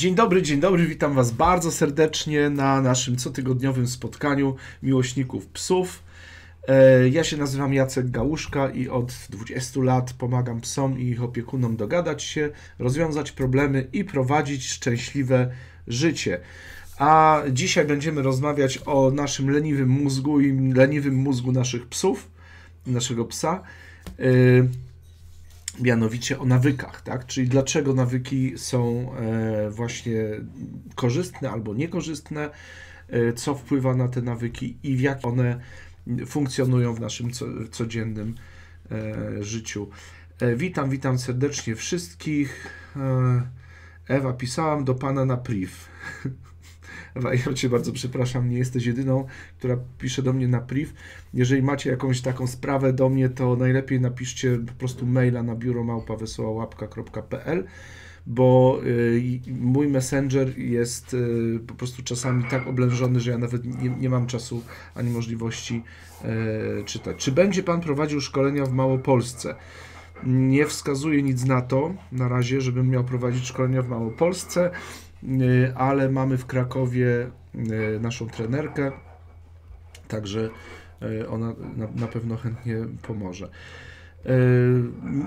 Dzień dobry, dzień dobry, witam Was bardzo serdecznie na naszym cotygodniowym spotkaniu miłośników psów. E, Ja się nazywam Jacek Gałuszka i od 20 lat pomagam psom i ich opiekunom dogadać się, rozwiązać problemy i prowadzić szczęśliwe życie. A dzisiaj będziemy rozmawiać o naszym leniwym mózgu i leniwym mózgu naszych psów, naszego psa. Mianowicie o nawykach, tak? Czyli dlaczego nawyki są e, właśnie korzystne albo niekorzystne, e, co wpływa na te nawyki i w jak one funkcjonują w naszym co, codziennym e, życiu. Witam, witam serdecznie wszystkich. Ewa, pisałam do pana na priv. Ewa, ja cię bardzo przepraszam, nie jesteś jedyną, która pisze do mnie na priv. Jeżeli macie jakąś taką sprawę do mnie, to najlepiej napiszcie po prostu maila na biuromałpawesołałapka.pl bo y, mój messenger jest y, po prostu czasami tak oblężony, że ja nawet nie, nie mam czasu ani możliwości y, czytać. Czy będzie Pan prowadził szkolenia w Małopolsce? Nie wskazuje nic na to na razie, żebym miał prowadzić szkolenia w Małopolsce, ale mamy w Krakowie y, naszą trenerkę, także y, ona na, pewno chętnie pomoże.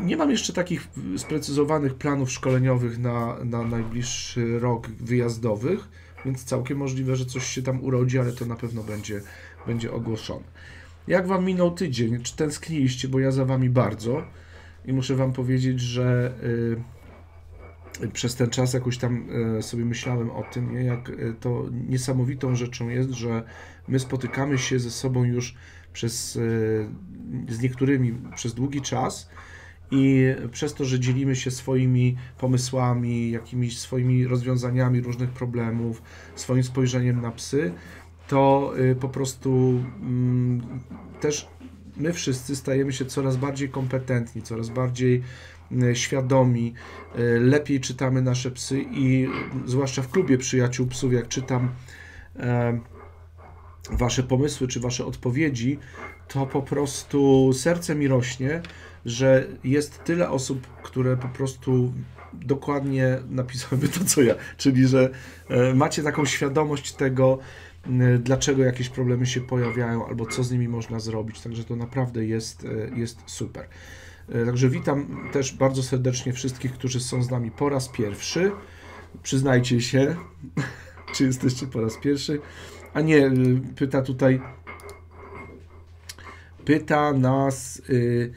Nie mam jeszcze takich sprecyzowanych planów szkoleniowych na, na najbliższy rok wyjazdowych, więc całkiem możliwe, że coś się tam urodzi, ale to na pewno będzie, będzie ogłoszone. Jak Wam minął tydzień? Czy tęskniliście? Bo ja za Wami bardzo i muszę Wam powiedzieć, że y, przez ten czas jakoś tam y, sobie myślałem o tym, nie? jak y, to niesamowitą rzeczą jest, że my spotykamy się ze sobą już przez, y, z niektórymi przez długi czas i przez to, że dzielimy się swoimi pomysłami, jakimiś swoimi rozwiązaniami różnych problemów, swoim spojrzeniem na psy, to po prostu mm, też my wszyscy stajemy się coraz bardziej kompetentni, coraz bardziej świadomi, y, lepiej czytamy nasze psy i zwłaszcza w klubie przyjaciół psów, jak czytam e, Wasze pomysły czy Wasze odpowiedzi, to po prostu serce mi rośnie, że jest tyle osób, które po prostu dokładnie napisałyby to, co ja, czyli że e, macie taką świadomość tego, dlaczego jakieś problemy się pojawiają, albo co z nimi można zrobić, także to naprawdę jest, e, jest super. E, Także witam też bardzo serdecznie wszystkich, którzy są z nami po raz pierwszy. Przyznajcie się, czy jesteście po raz pierwszy. A nie, y, pyta tutaj, pyta nas y,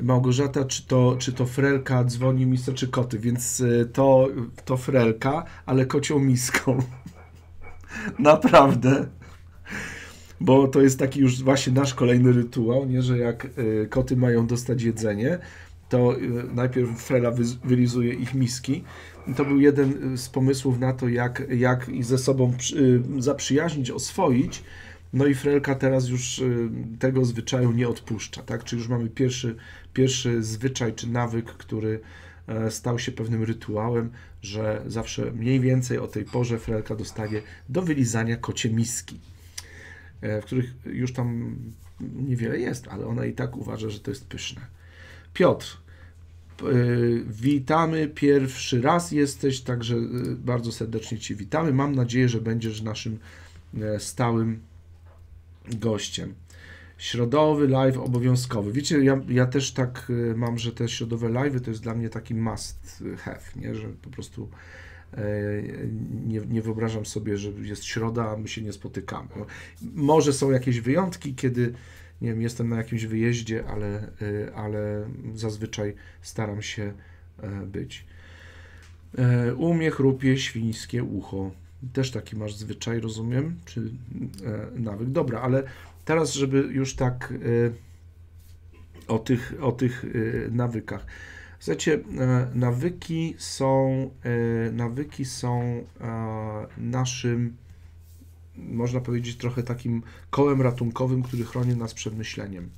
Małgorzata, czy to, czy to frelka dzwoni mister czy koty, więc to, to frelka, ale kocią miską. Naprawdę. Bo to jest taki już właśnie nasz kolejny rytuał, nie? że jak y, koty mają dostać jedzenie, to y, najpierw frela wy, wylizuje ich miski. To był jeden y, z pomysłów na to, jak, jak ich ze sobą przy- zaprzyjaźnić, oswoić. No i Frelka teraz już tego zwyczaju nie odpuszcza, tak? Czy już mamy pierwszy, pierwszy zwyczaj czy nawyk, który e, stał się pewnym rytuałem, że zawsze mniej więcej o tej porze Frelka dostanie do wylizania kocie miski, e, w których już tam niewiele jest, ale ona i tak uważa, że to jest pyszne. Piotr, Witamy, pierwszy raz jesteś, także bardzo serdecznie Cię witamy. Mam nadzieję, że będziesz naszym stałym gościem. Środowy live obowiązkowy. Wiecie, ja, ja też tak mam, że te środowe live to jest dla mnie taki must have, nie? że po prostu nie, nie wyobrażam sobie, że jest środa, a my się nie spotykamy. Może są jakieś wyjątki, kiedy nie wiem, jestem na jakimś wyjeździe, ale, y, ale zazwyczaj staram się e, być. E, u mnie chrupie świńskie ucho. Też taki masz zwyczaj, rozumiem, czy e, nawyk. Dobra, ale teraz, żeby już tak o tych, o tych nawykach. Słuchajcie, nawyki są, nawyki są naszym można powiedzieć, trochę takim kołem ratunkowym, który chroni nas przed myśleniem.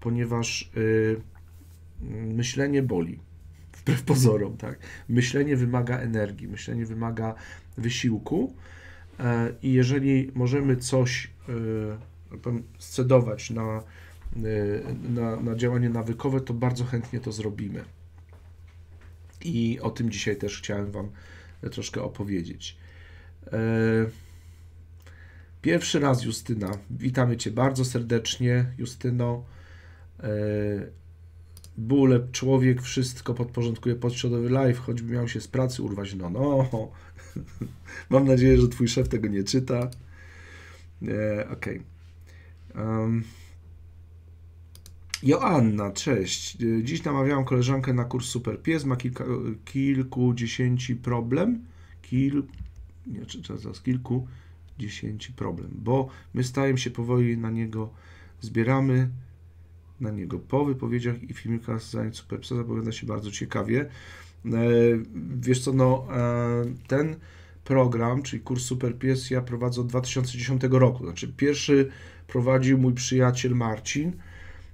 Ponieważ myślenie boli, wbrew pozorom, tak. Myślenie wymaga energii, myślenie wymaga wysiłku i jeżeli możemy coś scedować na, na, na działanie nawykowe, to bardzo chętnie to zrobimy. I o tym dzisiaj też chciałem Wam troszkę opowiedzieć. Y, Pierwszy raz Justyna. Witamy Cię bardzo serdecznie, Justyno. E, Bóle, człowiek wszystko podporządkuje pod środowy live, choćby miał się z pracy urwać. No, no. Mam nadzieję, że Twój szef tego nie czyta. E, Okej. Okay. Um. Joanna, cześć. E, dziś namawiałam koleżankę na kurs Super Pies. Ma kilka, kilkudziesięci problem. Kil... Nie, czy czas, kilku 10 problem, bo my stajemy się powoli na niego, zbieramy na niego po wypowiedziach i filmikach z zajęć Superpsa zapowiada się bardzo ciekawie. E, wiesz co, no e, ten program, czyli kurs Super Pies ja prowadzę od 2010 roku, znaczy pierwszy prowadził mój przyjaciel Marcin,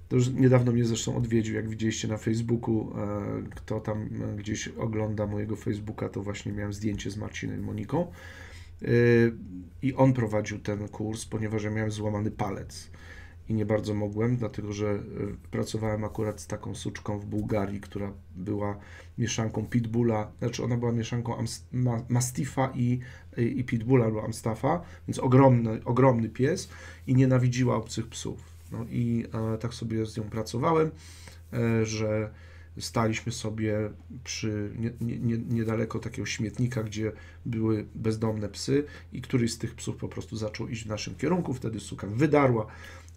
to już niedawno mnie zresztą odwiedził, jak widzieliście na Facebooku, e, kto tam gdzieś ogląda mojego Facebooka, to właśnie miałem zdjęcie z Marcinem i Moniką. Yy, I on prowadził ten kurs, ponieważ ja miałem złamany palec i nie bardzo mogłem, dlatego że pracowałem akurat z taką suczką w Bułgarii, która była mieszanką pitbulla, znaczy ona była mieszanką mastifa i, i pitbulla albo amstafa, więc ogromny, ogromny pies i nienawidziła obcych psów. No i tak sobie z nią pracowałem, e, że staliśmy sobie przy nie, nie, niedaleko takiego śmietnika, gdzie były bezdomne psy i któryś z tych psów po prostu zaczął iść w naszym kierunku, wtedy suka wydarła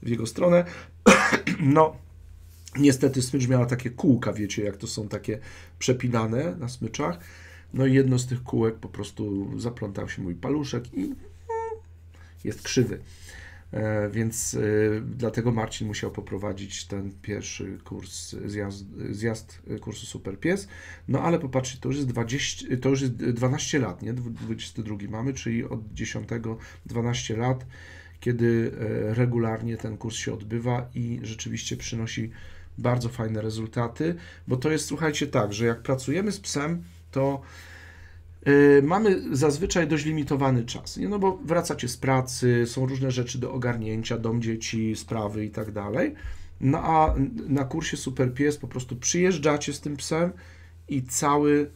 w jego stronę. No, niestety smycz miała takie kółka, wiecie, jak to są takie przepinane na smyczach. No i jedno z tych kółek po prostu zaplątał się mój paluszek i jest krzywy. E, więc e, dlatego Marcin musiał poprowadzić ten pierwszy kurs, zjazd, zjazd kursu Super Pies. No ale popatrzcie, to już jest 20, to już jest 12 lat, nie? 22 mamy, czyli od 10 12 lat, kiedy e, regularnie ten kurs się odbywa i rzeczywiście przynosi bardzo fajne rezultaty, bo to jest, słuchajcie, tak, że jak pracujemy z psem, to mamy zazwyczaj dość limitowany czas, nie? no bo wracacie z pracy, są różne rzeczy do ogarnięcia, dom dzieci, sprawy i tak dalej. No a na kursie Super Pies po prostu przyjeżdżacie z tym psem i cały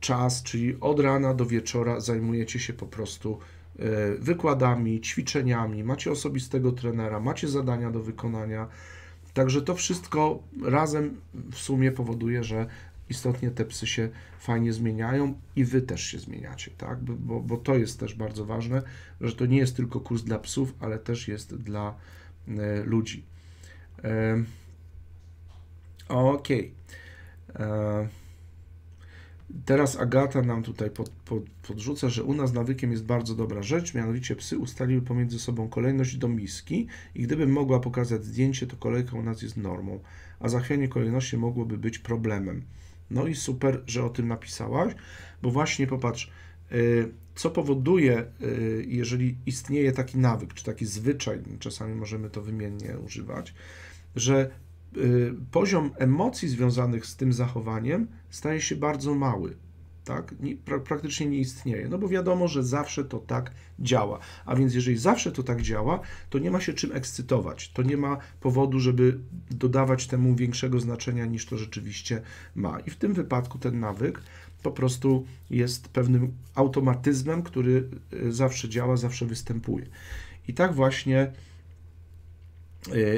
czas, czyli od rana do wieczora zajmujecie się po prostu y, wykładami, ćwiczeniami, macie osobistego trenera, macie zadania do wykonania. Także to wszystko razem w sumie powoduje, że istotnie te psy się fajnie zmieniają i wy też się zmieniacie, tak? Bo, bo to jest też bardzo ważne, że to nie jest tylko kurs dla psów, ale też jest dla e, ludzi. E, ok. E, teraz Agata nam tutaj pod, pod, podrzuca, że u nas nawykiem jest bardzo dobra rzecz, mianowicie psy ustaliły pomiędzy sobą kolejność do miski i gdybym mogła pokazać zdjęcie, to kolejka u nas jest normą, a zachwianie kolejności mogłoby być problemem. No i super, że o tym napisałaś, bo właśnie popatrz, y, co powoduje, y, jeżeli istnieje taki nawyk, czy taki zwyczaj, czasami możemy to wymiennie używać, że y, poziom emocji związanych z tym zachowaniem staje się bardzo mały. Tak? Nie, pra, praktycznie nie istnieje, no bo wiadomo, że zawsze to tak działa. A więc jeżeli zawsze to tak działa, to nie ma się czym ekscytować. To nie ma powodu, żeby dodawać temu większego znaczenia niż to rzeczywiście ma. I w tym wypadku ten nawyk po prostu jest pewnym automatyzmem, który y, zawsze działa, zawsze występuje. I tak właśnie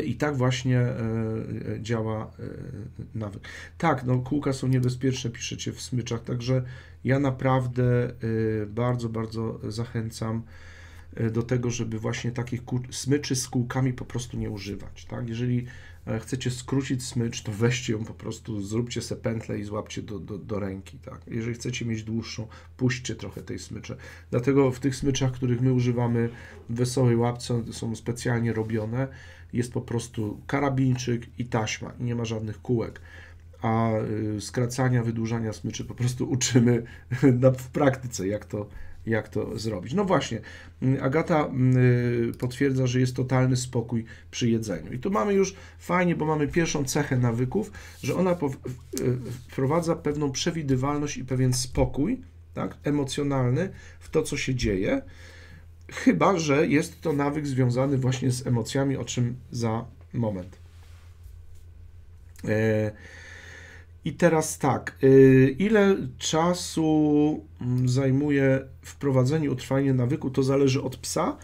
i tak właśnie y, działa nawyk. Tak, no kółka są niebezpieczne, piszecie w smyczach, także ja naprawdę bardzo, bardzo zachęcam do tego, żeby właśnie takich smyczy z kółkami po prostu nie używać. Tak? Jeżeli chcecie skrócić smycz, to weźcie ją po prostu, zróbcie se pętlę i złapcie do, do, do ręki. Tak? Jeżeli chcecie mieć dłuższą, puśćcie trochę tej smycze. Dlatego w tych smyczach, których my używamy w wesołej łapce, są specjalnie robione, jest po prostu karabinczyk i taśma i nie ma żadnych kółek. A y, skracania, wydłużania smyczy po prostu uczymy w praktyce, jak to, jak to zrobić. No właśnie, mm, Agata mm, y, potwierdza, że jest totalny spokój przy jedzeniu. I tu mamy już fajnie, bo mamy pierwszą cechę nawyków, że ona y, wprowadza pewną przewidywalność i pewien spokój tak, emocjonalny w to, co się dzieje, chyba że jest to nawyk związany właśnie z emocjami, o czym za moment. E i teraz tak, y, ile czasu mm, zajmuje wprowadzenie, utrwalenie nawyku, to zależy od psa,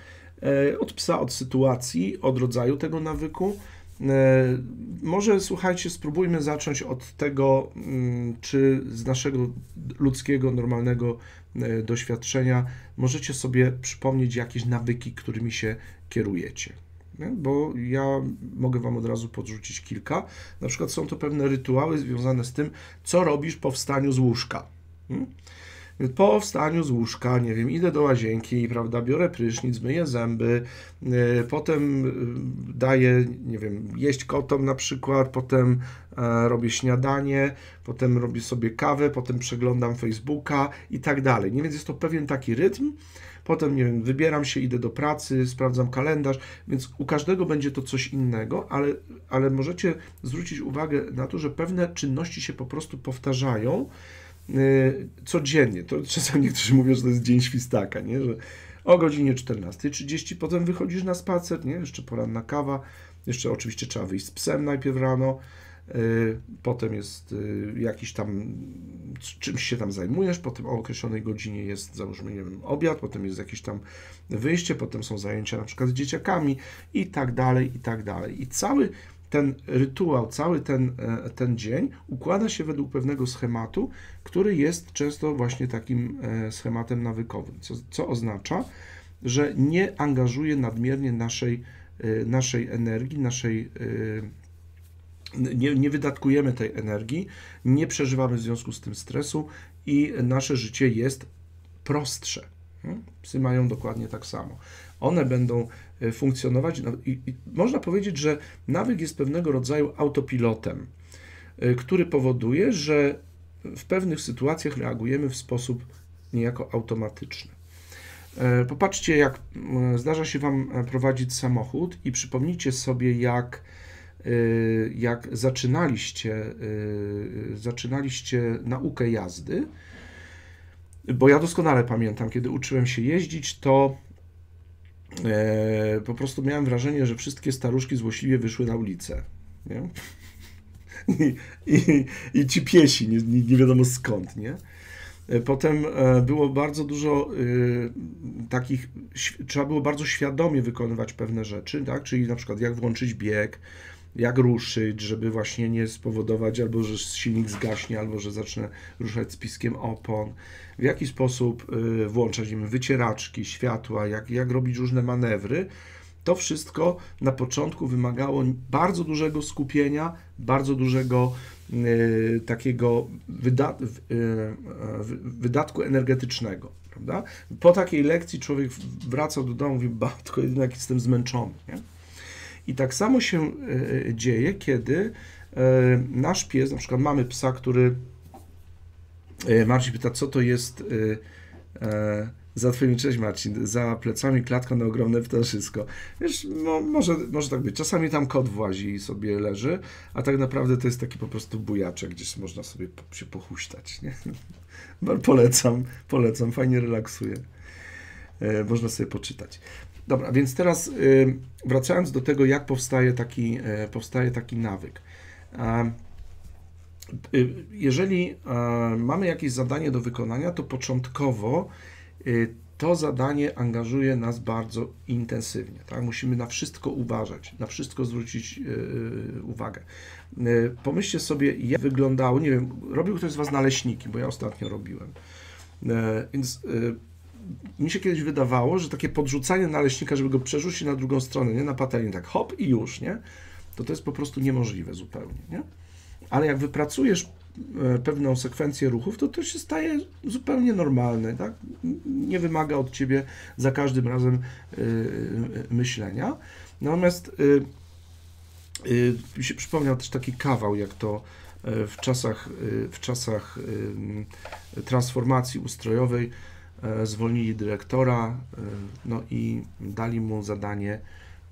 e, od psa, od sytuacji, od rodzaju tego nawyku. E, może słuchajcie, spróbujmy zacząć od tego, mm, czy z naszego ludzkiego, normalnego e, doświadczenia możecie sobie przypomnieć jakieś nawyki, którymi się kierujecie nie? bo ja mogę Wam od razu podrzucić kilka. Na przykład są to pewne rytuały związane z tym, co robisz po wstaniu z łóżka. Hmm? Po wstaniu z łóżka, nie wiem, idę do łazienki, prawda, biorę prysznic, myję zęby, yy, potem yy, daję, nie wiem, jeść kotom na przykład, potem yy, robię śniadanie, potem robię sobie kawę, potem przeglądam Facebooka i tak dalej. Nie, więc jest to pewien taki rytm, potem, nie wiem, wybieram się, idę do pracy, sprawdzam kalendarz, więc u każdego będzie to coś innego, ale, ale możecie zwrócić uwagę na to, że pewne czynności się po prostu powtarzają yy, codziennie. To czasami niektórzy mówią, że to jest dzień świstaka, nie? że o godzinie 14.30 potem wychodzisz na spacer, nie? jeszcze poranna kawa, jeszcze oczywiście trzeba wyjść z psem najpierw rano, potem jest y, jakiś tam, czymś się tam zajmujesz, potem o określonej godzinie jest, załóżmy, nie wiem, obiad, potem jest jakieś tam wyjście, potem są zajęcia na przykład z dzieciakami i tak dalej, i tak dalej. I cały ten rytuał, cały ten, e, ten dzień układa się według pewnego schematu, który jest często właśnie takim e, schematem nawykowym, co, co oznacza, że nie angażuje nadmiernie naszej, e, naszej energii, naszej nie, nie wydatkujemy tej energii, nie przeżywamy w związku z tym stresu i nasze życie jest prostsze. Hmm? Psy mają dokładnie tak samo. One będą e, funkcjonować no i, i można powiedzieć, że nawyk jest pewnego rodzaju autopilotem, e, który powoduje, że w pewnych sytuacjach reagujemy w sposób niejako automatyczny. E, popatrzcie, jak zdarza się Wam prowadzić samochód i przypomnijcie sobie, jak jak zaczynaliście, y, zaczynaliście naukę jazdy, bo ja doskonale pamiętam, kiedy uczyłem się jeździć, to e, po prostu miałem wrażenie, że wszystkie staruszki złośliwie wyszły na ulicę. Nie? I, i, I, ci piesi, nie, nie wiadomo skąd, nie? E, potem e, było bardzo dużo takich, trzeba było bardzo świadomie wykonywać pewne rzeczy, tak? czyli na przykład jak włączyć bieg, jak ruszyć, żeby właśnie nie spowodować albo, że silnik zgaśnie, albo, że zacznę ruszać z piskiem opon, w jaki sposób y, włączać im wycieraczki, światła, jak, jak robić różne manewry. To wszystko na początku wymagało bardzo dużego skupienia, bardzo dużego y, takiego y, wydatku energetycznego. Prawda? Po takiej lekcji człowiek wracał do domu i mówi, batko, jednak jestem zmęczony. Nie? I tak samo się e, dzieje, kiedy e, nasz pies, na przykład mamy psa, który e, Marcin pyta, co to jest Za twoimi, cześć Marcin, za plecami klatka na ogromne ptaszysko. Wiesz, no, może, może tak być. Czasami tam kot włazi i sobie leży, a tak naprawdę to jest taki po prostu bujaczek, gdzieś można sobie się pochuśtać, nie? Polecam, polecam, fajnie relaksuje. E, można sobie poczytać. Dobra, więc teraz y, wracając do tego, jak powstaje taki, e, powstaje taki nawyk. Y, jeżeli mamy jakieś zadanie do wykonania, to początkowo y, to zadanie angażuje nas bardzo intensywnie. Tak? Musimy na wszystko uważać, na wszystko zwrócić uwagę. Pomyślcie sobie, jak wyglądało, nie wiem, robił ktoś z Was naleśniki, bo ja ostatnio robiłem. Więc mi się kiedyś wydawało, że takie podrzucanie naleśnika, żeby go przerzucić na drugą stronę, nie na patelnię, tak hop i już, nie? To to jest po prostu niemożliwe zupełnie, nie? Ale jak wypracujesz e, pewną sekwencję ruchów, to to się staje zupełnie normalne, tak? Nie wymaga od ciebie za każdym razem yy, myślenia. Natomiast yy, yy, mi się przypomniał też taki kawał, jak to w czasach, w czasach transformacji ustrojowej zwolnili dyrektora e, no i dali mu zadanie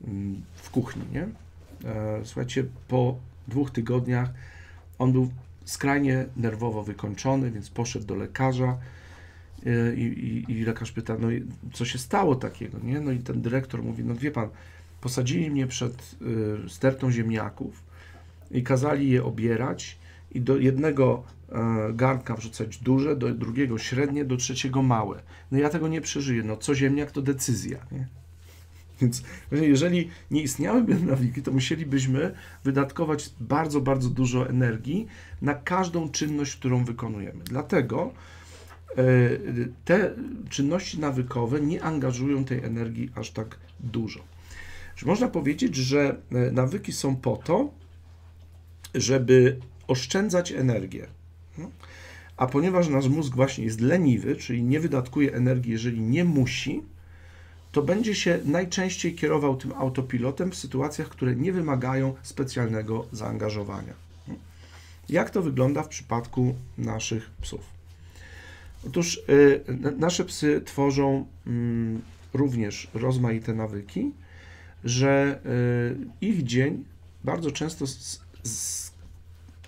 mm, w kuchni. Nie? E, słuchajcie, po dwóch tygodniach on był skrajnie nerwowo wykończony, więc poszedł do lekarza i, i, i lekarz pyta, no co się stało takiego, nie? No i ten dyrektor mówi, no wie pan, posadzili mnie przed stertą ziemniaków i kazali je obierać i do jednego e, garnka wrzucać duże, do drugiego średnie, do trzeciego małe. No ja tego nie przeżyję. No co ziemniak to decyzja. Nie? Więc jeżeli nie istniałyby nawiki, to musielibyśmy wydatkować bardzo, bardzo dużo energii na każdą czynność, którą wykonujemy. Dlatego e, te czynności nawykowe nie angażują tej energii aż tak dużo. Można powiedzieć, że e, nawyki są po to, żeby oszczędzać energię. No. A ponieważ nasz mózg właśnie jest leniwy, czyli nie wydatkuje energii, jeżeli nie musi, to będzie się najczęściej kierował tym autopilotem w sytuacjach, które nie wymagają specjalnego zaangażowania. No. Jak to wygląda w przypadku naszych psów? Otóż y, nasze psy tworzą y, również rozmaite nawyki, że y, ich dzień bardzo często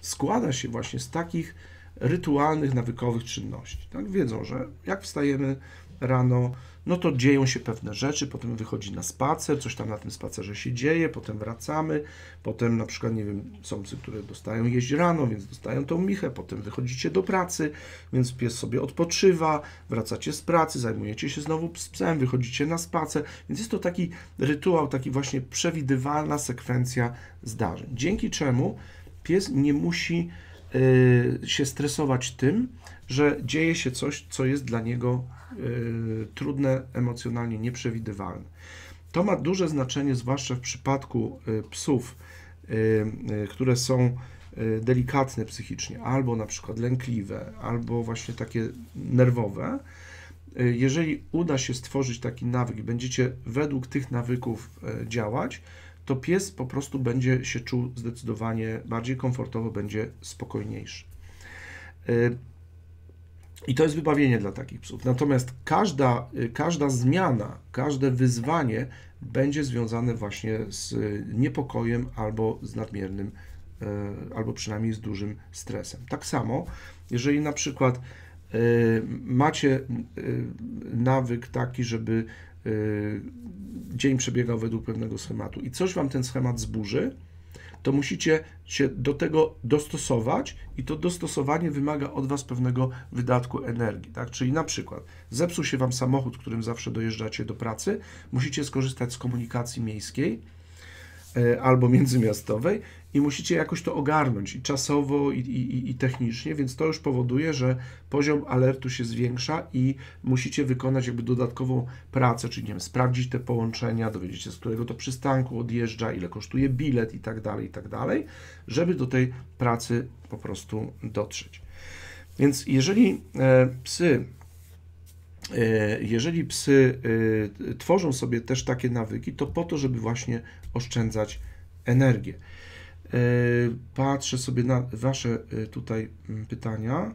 składa się właśnie z takich rytualnych, nawykowych czynności. Tak? Wiedzą, że jak wstajemy rano, no to dzieją się pewne rzeczy, potem wychodzi na spacer, coś tam na tym spacerze się dzieje, potem wracamy, potem na przykład, nie wiem, są psy, które dostają jeść rano, więc dostają tą michę, potem wychodzicie do pracy, więc pies sobie odpoczywa, wracacie z pracy, zajmujecie się znowu psem, wychodzicie na spacer, więc jest to taki rytuał, taki właśnie przewidywalna sekwencja zdarzeń, dzięki czemu pies nie musi y, się stresować tym, że dzieje się coś, co jest dla niego y, trudne, emocjonalnie nieprzewidywalne. To ma duże znaczenie, zwłaszcza w przypadku y, psów, które są delikatne psychicznie, albo na przykład lękliwe, albo właśnie takie nerwowe. Jeżeli uda się stworzyć taki nawyk i będziecie według tych nawyków działać, to pies po prostu będzie się czuł zdecydowanie bardziej komfortowo, będzie spokojniejszy. Y, I to jest wybawienie dla takich psów. Natomiast każda, y, każda zmiana, każde wyzwanie będzie związane właśnie z niepokojem albo z nadmiernym, y, albo przynajmniej z dużym stresem. Tak samo, jeżeli na przykład macie nawyk taki, żeby dzień przebiegał według pewnego schematu i coś Wam ten schemat zburzy, to musicie się do tego dostosować i to dostosowanie wymaga od Was pewnego wydatku energii. Tak? Czyli na przykład zepsuł się Wam samochód, którym zawsze dojeżdżacie do pracy, musicie skorzystać z komunikacji miejskiej, E, albo międzymiastowej i musicie jakoś to ogarnąć i czasowo, i, i, i, technicznie, więc to już powoduje, że poziom alertu się zwiększa i musicie wykonać jakby dodatkową pracę, czyli nie wiem, sprawdzić te połączenia, dowiedzieć się, z którego to przystanku odjeżdża, ile kosztuje bilet i tak dalej, i tak dalej, żeby do tej pracy po prostu dotrzeć. Więc jeżeli e, psy E, jeżeli psy e, tworzą sobie też takie nawyki, to po to, żeby właśnie oszczędzać energię. E, patrzę sobie na Wasze tutaj pytania.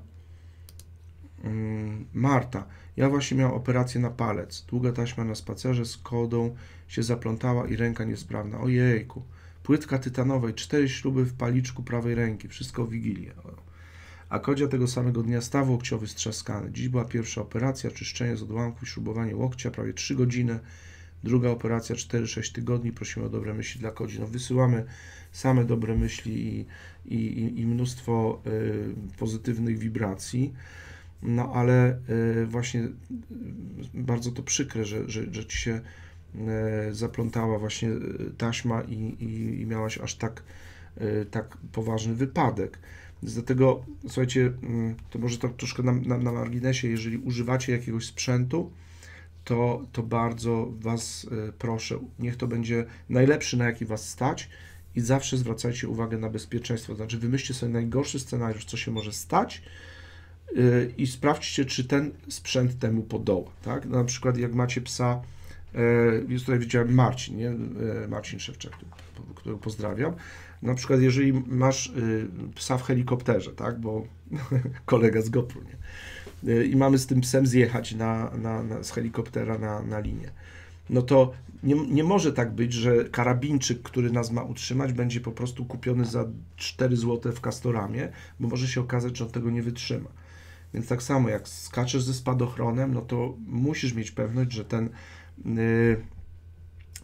Mm, Marta, Ja właśnie miałem operację na palec. Długa taśma na spacerze z kodą się zaplątała i ręka niesprawna. Ojejku. Płytka tytanowej, cztery śruby w paliczku prawej ręki. Wszystko w Wigilię. A kodzia tego samego dnia staw łokciowy strzaskany. Dziś była pierwsza operacja, czyszczenie z odłamków, śrubowanie łokcia, prawie 3 godziny. Druga operacja 4-6 tygodni. Prosimy o dobre myśli dla kodzi. No, wysyłamy same dobre myśli i, i, i mnóstwo y, pozytywnych wibracji. No ale y, właśnie y, bardzo to przykre, że, że, że ci się zaplątała właśnie taśma i, i, i miałaś aż tak, tak poważny wypadek. Dlatego, słuchajcie, mm, to może to troszkę na, na, na marginesie, jeżeli używacie jakiegoś sprzętu, to, to bardzo Was proszę, niech to będzie najlepszy, na jaki Was stać i zawsze zwracajcie uwagę na bezpieczeństwo. Znaczy, wymyślcie sobie najgorszy scenariusz, co się może stać, Y, i sprawdźcie, czy ten sprzęt temu podoła. Tak? Na przykład jak macie psa, y, jest tutaj widziałem Marcin, nie? Y, Marcin Szewczak, którego pozdrawiam. Na przykład jeżeli masz psa w helikopterze, tak? bo kolega z GoPro, nie? i mamy z tym psem zjechać na, na, na, z helikoptera na, na linię, no to nie, nie może tak być, że karabinczyk, który nas ma utrzymać, będzie po prostu kupiony za 4 zł w Castoramie, bo może się okazać, że on tego nie wytrzyma. Więc tak samo jak skaczesz ze spadochronem, no to musisz mieć pewność, że ten y,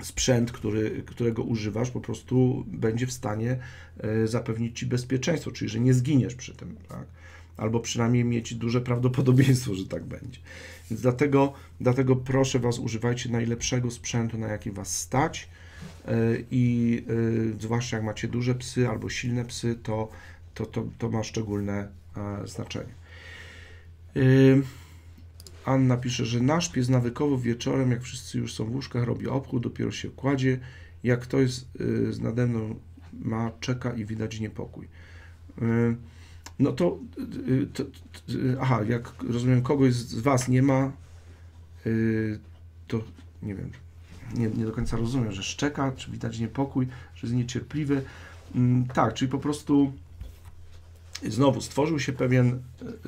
sprzęt, który, którego używasz, po prostu będzie w stanie y, zapewnić Ci bezpieczeństwo, czyli że nie zginiesz przy tym, tak? albo przynajmniej mieć duże prawdopodobieństwo, że tak będzie. Dlatego, dlatego proszę Was, używajcie najlepszego sprzętu, na jaki Was stać y, i zwłaszcza jak macie duże psy albo silne psy, to, to, to, to ma szczególne znaczenie. Anna pisze, że nasz pies nawykowo wieczorem, jak wszyscy już są w łóżkach, robi obchód, dopiero się kładzie. Jak ktoś z, z nade mną ma, czeka i widać niepokój. No to, y, to, to, aha, jak rozumiem, kogoś z Was nie ma, y, to nie wiem, nie, nie do końca rozumiem, że szczeka, czy widać niepokój, że jest niecierpliwy. Tak, czyli po prostu znowu stworzył się pewien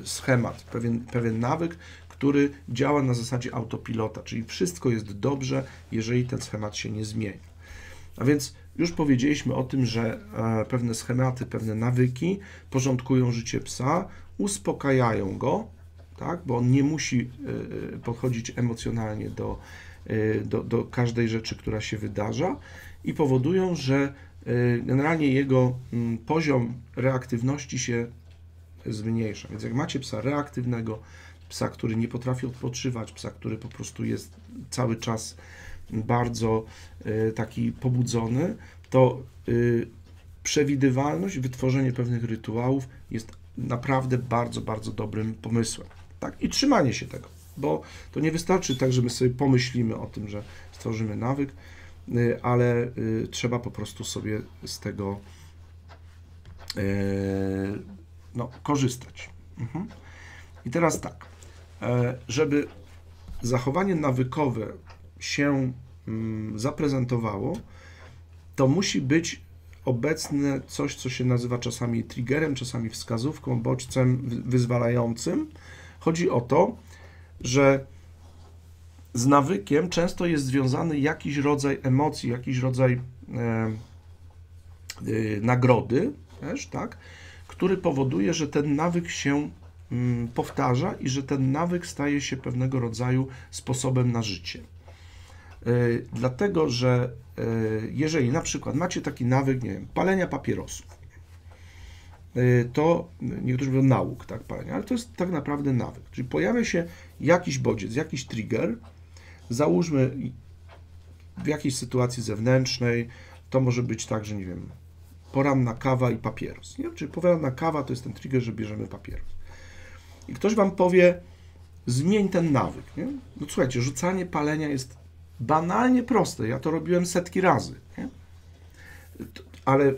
schemat, pewien, pewien nawyk, który działa na zasadzie autopilota, czyli wszystko jest dobrze, jeżeli ten schemat się nie zmienia. A więc już powiedzieliśmy o tym, że e, pewne schematy, pewne nawyki porządkują życie psa, uspokajają go, tak, bo on nie musi e, podchodzić emocjonalnie do, do, do każdej rzeczy, która się wydarza i powodują, że generalnie jego mm, poziom reaktywności się zmniejsza. Więc jak macie psa reaktywnego, psa, który nie potrafi odpoczywać, psa, który po prostu jest cały czas bardzo y, taki pobudzony, to y, przewidywalność, wytworzenie pewnych rytuałów jest naprawdę bardzo, bardzo dobrym pomysłem. Tak? I trzymanie się tego, bo to nie wystarczy tak, że my sobie pomyślimy o tym, że stworzymy nawyk, Y, ale y, trzeba po prostu sobie z tego y, no, korzystać. Mhm. I teraz tak, e, żeby zachowanie nawykowe się zaprezentowało, to musi być obecne coś, co się nazywa czasami triggerem, czasami wskazówką, bodźcem wyzwalającym. Chodzi o to, że z nawykiem często jest związany jakiś rodzaj emocji, jakiś rodzaj e, e, nagrody, też, tak, który powoduje, że ten nawyk się mm, powtarza i że ten nawyk staje się pewnego rodzaju sposobem na życie. E, dlatego, że e, jeżeli na przykład macie taki nawyk, nie wiem, palenia papierosów, e, to niektórzy mówią nauk, tak, palenia, ale to jest tak naprawdę nawyk. Czyli pojawia się jakiś bodziec, jakiś trigger, Załóżmy w jakiejś sytuacji zewnętrznej, to może być tak, że nie wiem, poranna kawa i papieros. Nie? Czyli poranna kawa to jest ten trigger, że bierzemy papieros. I ktoś Wam powie, zmień ten nawyk. Nie? No słuchajcie, rzucanie palenia jest banalnie proste. Ja to robiłem setki razy. Nie? Ale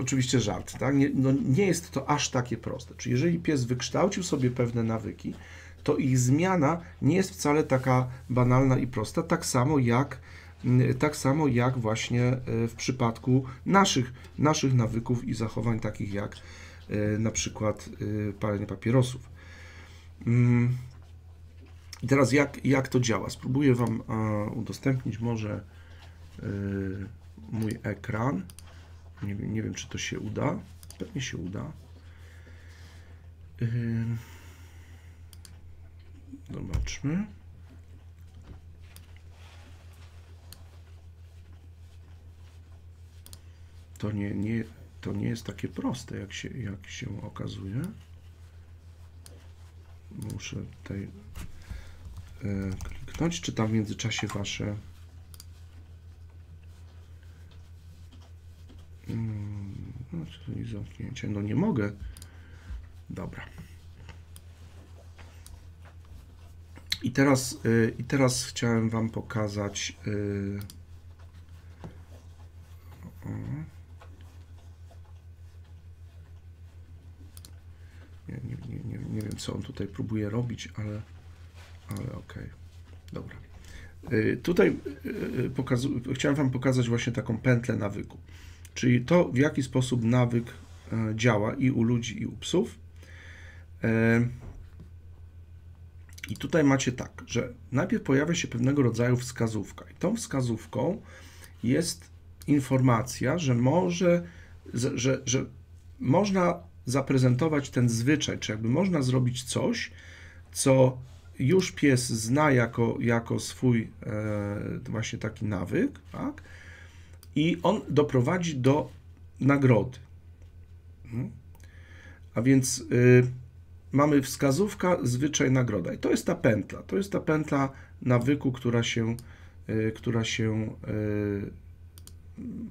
oczywiście żart, tak? Nie, no nie jest to aż takie proste. Czyli jeżeli pies wykształcił sobie pewne nawyki, to ich zmiana nie jest wcale taka banalna i prosta, tak samo jak tak samo jak właśnie e, w przypadku naszych, naszych nawyków i zachowań, takich jak e, na przykład e, palenie papierosów. I teraz jak, jak to działa? Spróbuję Wam udostępnić może mój ekran. Nie, nie wiem, czy to się uda. Pewnie się uda. Zobaczmy. To nie, nie, to nie jest takie proste, jak się, jak się okazuje. Muszę tutaj e, kliknąć, czy tam w międzyczasie Wasze mm, no, czyli zamknięcie. No nie mogę. Dobra. I teraz, y, I teraz chciałem Wam pokazać. Nie, nie, nie, nie, nie wiem, co on tutaj próbuje robić, ale, ale okej. Okay. Dobra. Y, tutaj chciałem Wam pokazać właśnie taką pętlę nawyku, czyli to, w jaki sposób nawyk działa i u ludzi, i u psów. I tutaj macie tak, że najpierw pojawia się pewnego rodzaju wskazówka. I tą wskazówką jest informacja, że może, że, że można zaprezentować ten zwyczaj, czy jakby można zrobić coś, co już pies zna jako, jako swój e, właśnie taki nawyk, tak? i on doprowadzi do nagrody. Mhm. A więc y, mamy wskazówka, zwyczaj, nagroda. I to jest ta pętla. To jest ta pętla nawyku, która się, y, która się y,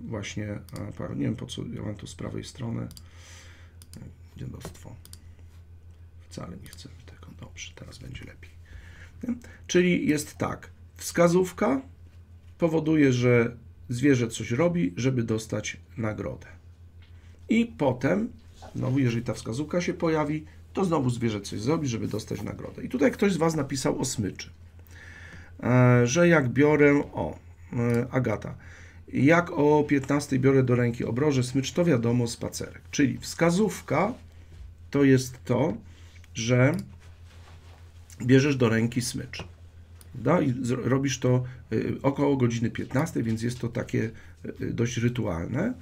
właśnie, nie wiem po co, ja mam tu z prawej strony dziadostwo. Wcale nie chcemy tego. Dobrze, teraz będzie lepiej. Czyli jest tak, wskazówka powoduje, że zwierzę coś robi, żeby dostać nagrodę. I potem, znowu, jeżeli ta wskazówka się pojawi, to znowu zwierzę coś zrobi, żeby dostać nagrodę. I tutaj ktoś z Was napisał o smyczy, e, że jak biorę, o, e, Agata, jak o 15 biorę do ręki obroże smycz, to wiadomo spacerek. Czyli wskazówka to jest to, że bierzesz do ręki smycz. Da? I robisz to e, około godziny 15, więc jest to takie dość rytualne.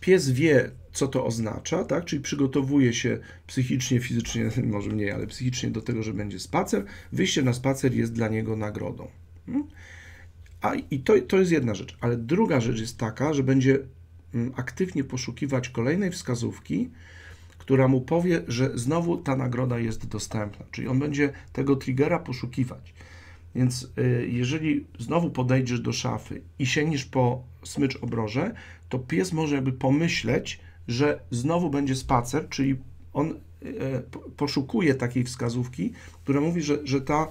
Pies wie, co to oznacza, tak? Czyli przygotowuje się psychicznie, fizycznie, może mniej, ale psychicznie do tego, że będzie spacer. Wyjście na spacer jest dla niego nagrodą. Hmm? A i to, to jest jedna rzecz, ale druga rzecz jest taka, że będzie mm, aktywnie poszukiwać kolejnej wskazówki, która mu powie, że znowu ta nagroda jest dostępna. Czyli on będzie tego triggera poszukiwać. Więc y, jeżeli znowu podejdziesz do szafy i sięgniesz po smycz obroże, to pies może jakby pomyśleć, że znowu będzie spacer, czyli on e, poszukuje takiej wskazówki, która mówi, że, że, ta,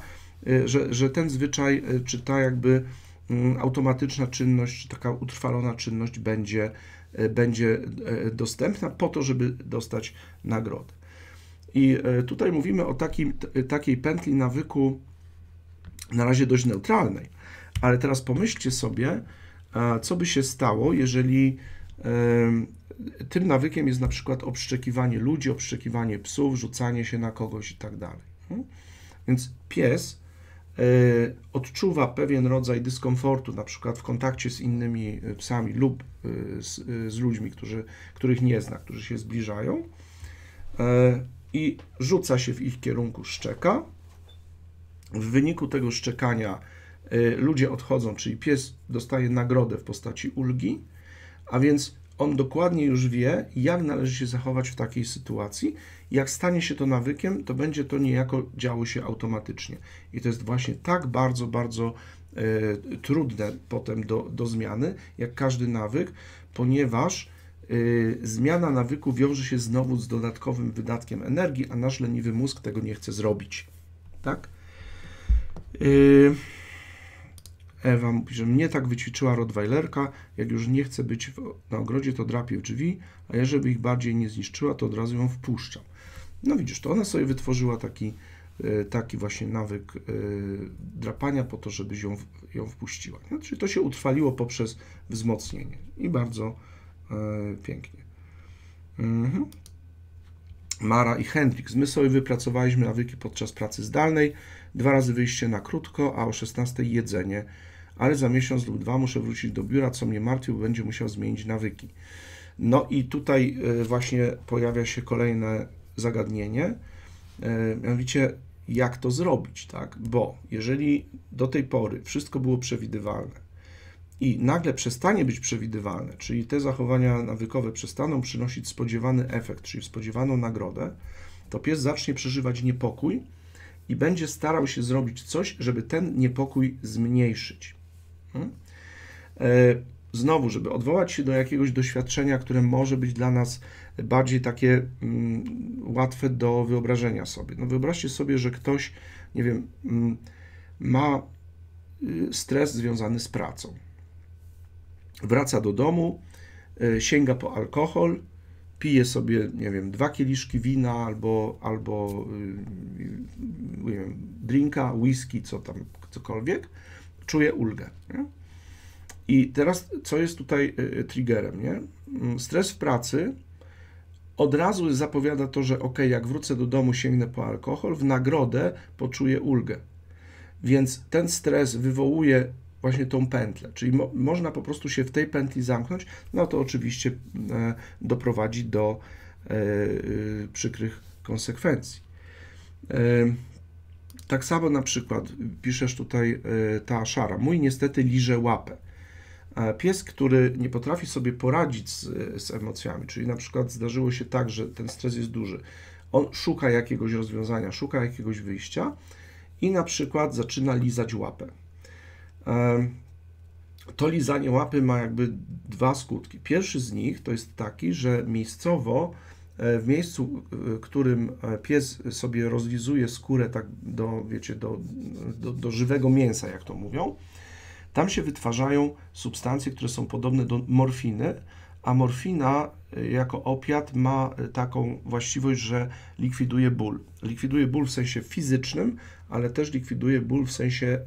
e, że, że ten zwyczaj, czy ta jakby mm, automatyczna czynność, czy taka utrwalona czynność będzie, będzie dostępna po to, żeby dostać nagrodę. I tutaj mówimy o takim, takiej pętli nawyku na razie dość neutralnej, ale teraz pomyślcie sobie, co by się stało, jeżeli tym nawykiem jest na przykład obszczekiwanie ludzi, obszczekiwanie psów, rzucanie się na kogoś i tak dalej. Hmm? Więc pies e, odczuwa pewien rodzaj dyskomfortu, na przykład w kontakcie z innymi e, psami lub e, z, z ludźmi, którzy, których nie zna, którzy się zbliżają i rzuca się w ich kierunku, szczeka. W wyniku tego szczekania ludzie odchodzą, czyli pies dostaje nagrodę w postaci ulgi, a więc on dokładnie już wie, jak należy się zachować w takiej sytuacji. Jak stanie się to nawykiem, to będzie to niejako działo się automatycznie. I to jest właśnie tak bardzo, bardzo e, trudne potem do, do zmiany, jak każdy nawyk, ponieważ e, zmiana nawyku wiąże się znowu z dodatkowym wydatkiem energii, a nasz leniwy mózg tego nie chce zrobić. Tak? E, Ewa mówi, że mnie tak wyćwiczyła Rottweilerka, jak już nie chce być w, na ogrodzie, to drapie w drzwi, a ja żeby ich bardziej nie zniszczyła, to od razu ją wpuszczam. No widzisz, to ona sobie wytworzyła taki, e, taki właśnie nawyk e, drapania po to, żeby ją, ją wpuściła. No, czyli to się utrwaliło poprzez wzmocnienie i bardzo e, pięknie. Mhm. Mara i Hendrix. My sobie wypracowaliśmy nawyki podczas pracy zdalnej, dwa razy wyjście na krótko, a o 16 jedzenie, ale za miesiąc lub dwa muszę wrócić do biura, co mnie martwi, bo będzie musiał zmienić nawyki. No i tutaj e, właśnie pojawia się kolejne zagadnienie, e, mianowicie jak to zrobić, tak? Bo jeżeli do tej pory wszystko było przewidywalne i nagle przestanie być przewidywalne, czyli te zachowania nawykowe przestaną przynosić spodziewany efekt, czyli spodziewaną nagrodę, to pies zacznie przeżywać niepokój i będzie starał się zrobić coś, żeby ten niepokój zmniejszyć. Hmm? E, znowu, żeby odwołać się do jakiegoś doświadczenia, które może być dla nas bardziej takie mm, łatwe do wyobrażenia sobie. No wyobraźcie sobie, że ktoś, nie wiem, mm, ma y, stres związany z pracą. Wraca do domu, y, sięga po alkohol, pije sobie, nie wiem, dwa kieliszki wina albo, albo y, nie wiem, drinka, whisky, co tam, cokolwiek, czuje ulgę. Nie? I teraz, co jest tutaj triggerem? Nie? Mm, stres w pracy od razu zapowiada to, że ok, jak wrócę do domu, sięgnę po alkohol, w nagrodę poczuję ulgę. Więc ten stres wywołuje właśnie tą pętlę, czyli mo można po prostu się w tej pętli zamknąć, no to oczywiście e, doprowadzi do e, e, przykrych konsekwencji. E, tak samo na przykład piszesz tutaj e, ta szara. Mój niestety liże łapę. Pies, który nie potrafi sobie poradzić z, z, emocjami, czyli na przykład zdarzyło się tak, że ten stres jest duży, on szuka jakiegoś rozwiązania, szuka jakiegoś wyjścia i na przykład zaczyna lizać łapę. To lizanie łapy ma jakby dwa skutki. Pierwszy z nich to jest taki, że miejscowo, e, w miejscu, w którym e, pies sobie rozlizuje skórę tak do, wiecie, do, do, do żywego mięsa, jak to mówią, tam się wytwarzają substancje, które są podobne do morfiny, a morfina jako opiat ma taką właściwość, że likwiduje ból. Likwiduje ból w sensie fizycznym, ale też likwiduje ból w sensie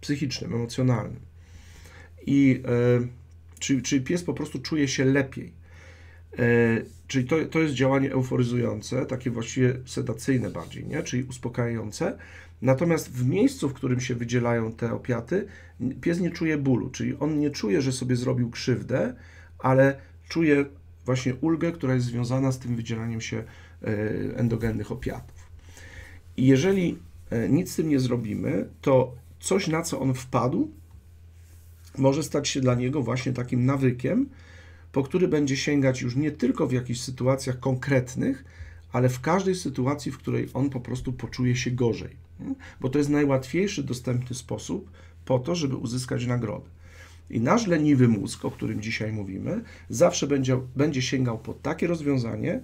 psychicznym, emocjonalnym. I czyli, czyli pies po prostu czuje się lepiej. Czyli to, to jest działanie euforyzujące, takie właściwie sedacyjne bardziej, nie? czyli uspokajające. Natomiast w miejscu, w którym się wydzielają te opiaty, pies nie czuje bólu, czyli on nie czuje, że sobie zrobił krzywdę, ale czuje właśnie ulgę, która jest związana z tym wydzielaniem się e, endogennych opiatów. I jeżeli e, nic z tym nie zrobimy, to coś, na co on wpadł, może stać się dla niego właśnie takim nawykiem, po który będzie sięgać już nie tylko w jakichś sytuacjach konkretnych, ale w każdej sytuacji, w której on po prostu poczuje się gorzej. Bo to jest najłatwiejszy dostępny sposób po to, żeby uzyskać nagrodę. I nasz leniwy mózg, o którym dzisiaj mówimy, zawsze będzie, będzie sięgał po takie rozwiązanie,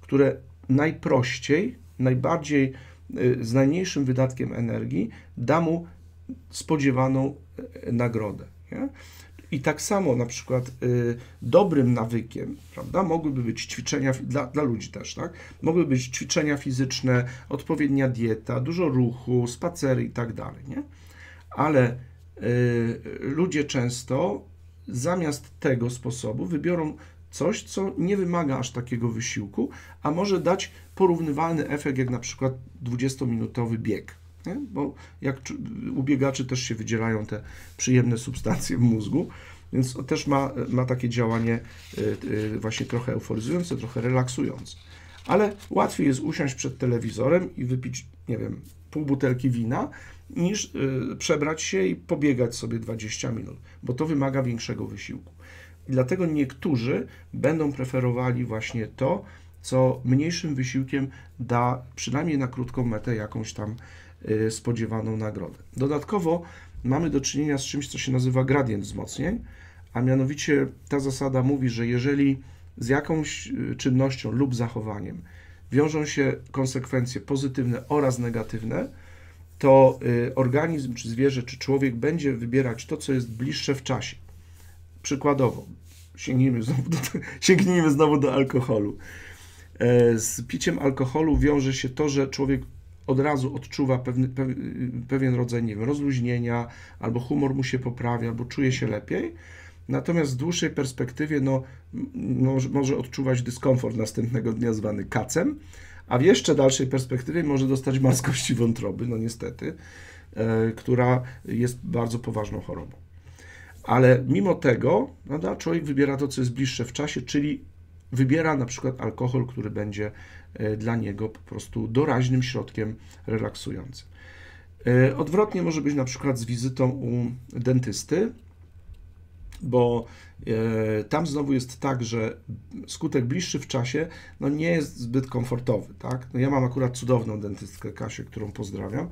które najprościej, najbardziej y, z najmniejszym wydatkiem energii da mu spodziewaną y, nagrodę. Nie? I tak samo na przykład y, dobrym nawykiem, prawda, mogłyby być ćwiczenia dla, dla ludzi też, tak? Mogłyby być ćwiczenia fizyczne, odpowiednia dieta, dużo ruchu, spacery i tak dalej, nie? Ale y, ludzie często zamiast tego sposobu wybiorą coś, co nie wymaga aż takiego wysiłku, a może dać porównywalny efekt jak na przykład 20-minutowy bieg. Nie? Bo jak u biegaczy też się wydzielają te przyjemne substancje w mózgu, więc też ma, ma takie działanie y, y, właśnie trochę euforyzujące, trochę relaksujące. Ale łatwiej jest usiąść przed telewizorem i wypić, nie wiem, pół butelki wina, niż y, przebrać się i pobiegać sobie 20 minut, bo to wymaga większego wysiłku. Dlatego niektórzy będą preferowali właśnie to, co mniejszym wysiłkiem da przynajmniej na krótką metę jakąś tam spodziewaną nagrodę. Dodatkowo mamy do czynienia z czymś, co się nazywa gradient wzmocnień, a mianowicie ta zasada mówi, że jeżeli z jakąś y, czynnością lub zachowaniem wiążą się konsekwencje pozytywne oraz negatywne, to y, organizm, czy zwierzę, czy człowiek będzie wybierać to, co jest bliższe w czasie. Przykładowo, sięgnijmy znowu do, sięgnijmy znowu do alkoholu. E, z piciem alkoholu wiąże się to, że człowiek od razu odczuwa pewny, pewien rodzaj, nie wiem, rozluźnienia, albo humor mu się poprawia, albo czuje się lepiej. natomiast w dłuższej perspektywie no, może, odczuwać dyskomfort następnego dnia zwany kacem, a w jeszcze dalszej perspektywie może dostać marskości wątroby, no niestety, e, która jest bardzo poważną chorobą. Ale mimo tego prawda, człowiek wybiera to, co jest bliższe w czasie, czyli wybiera na przykład alkohol, który będzie dla niego po prostu doraźnym środkiem relaksującym. E, odwrotnie może być na przykład z wizytą u dentysty, bo e, tam znowu jest tak, że skutek bliższy w czasie no nie jest zbyt komfortowy. Tak? No ja mam akurat cudowną dentystkę Kasię, którą pozdrawiam,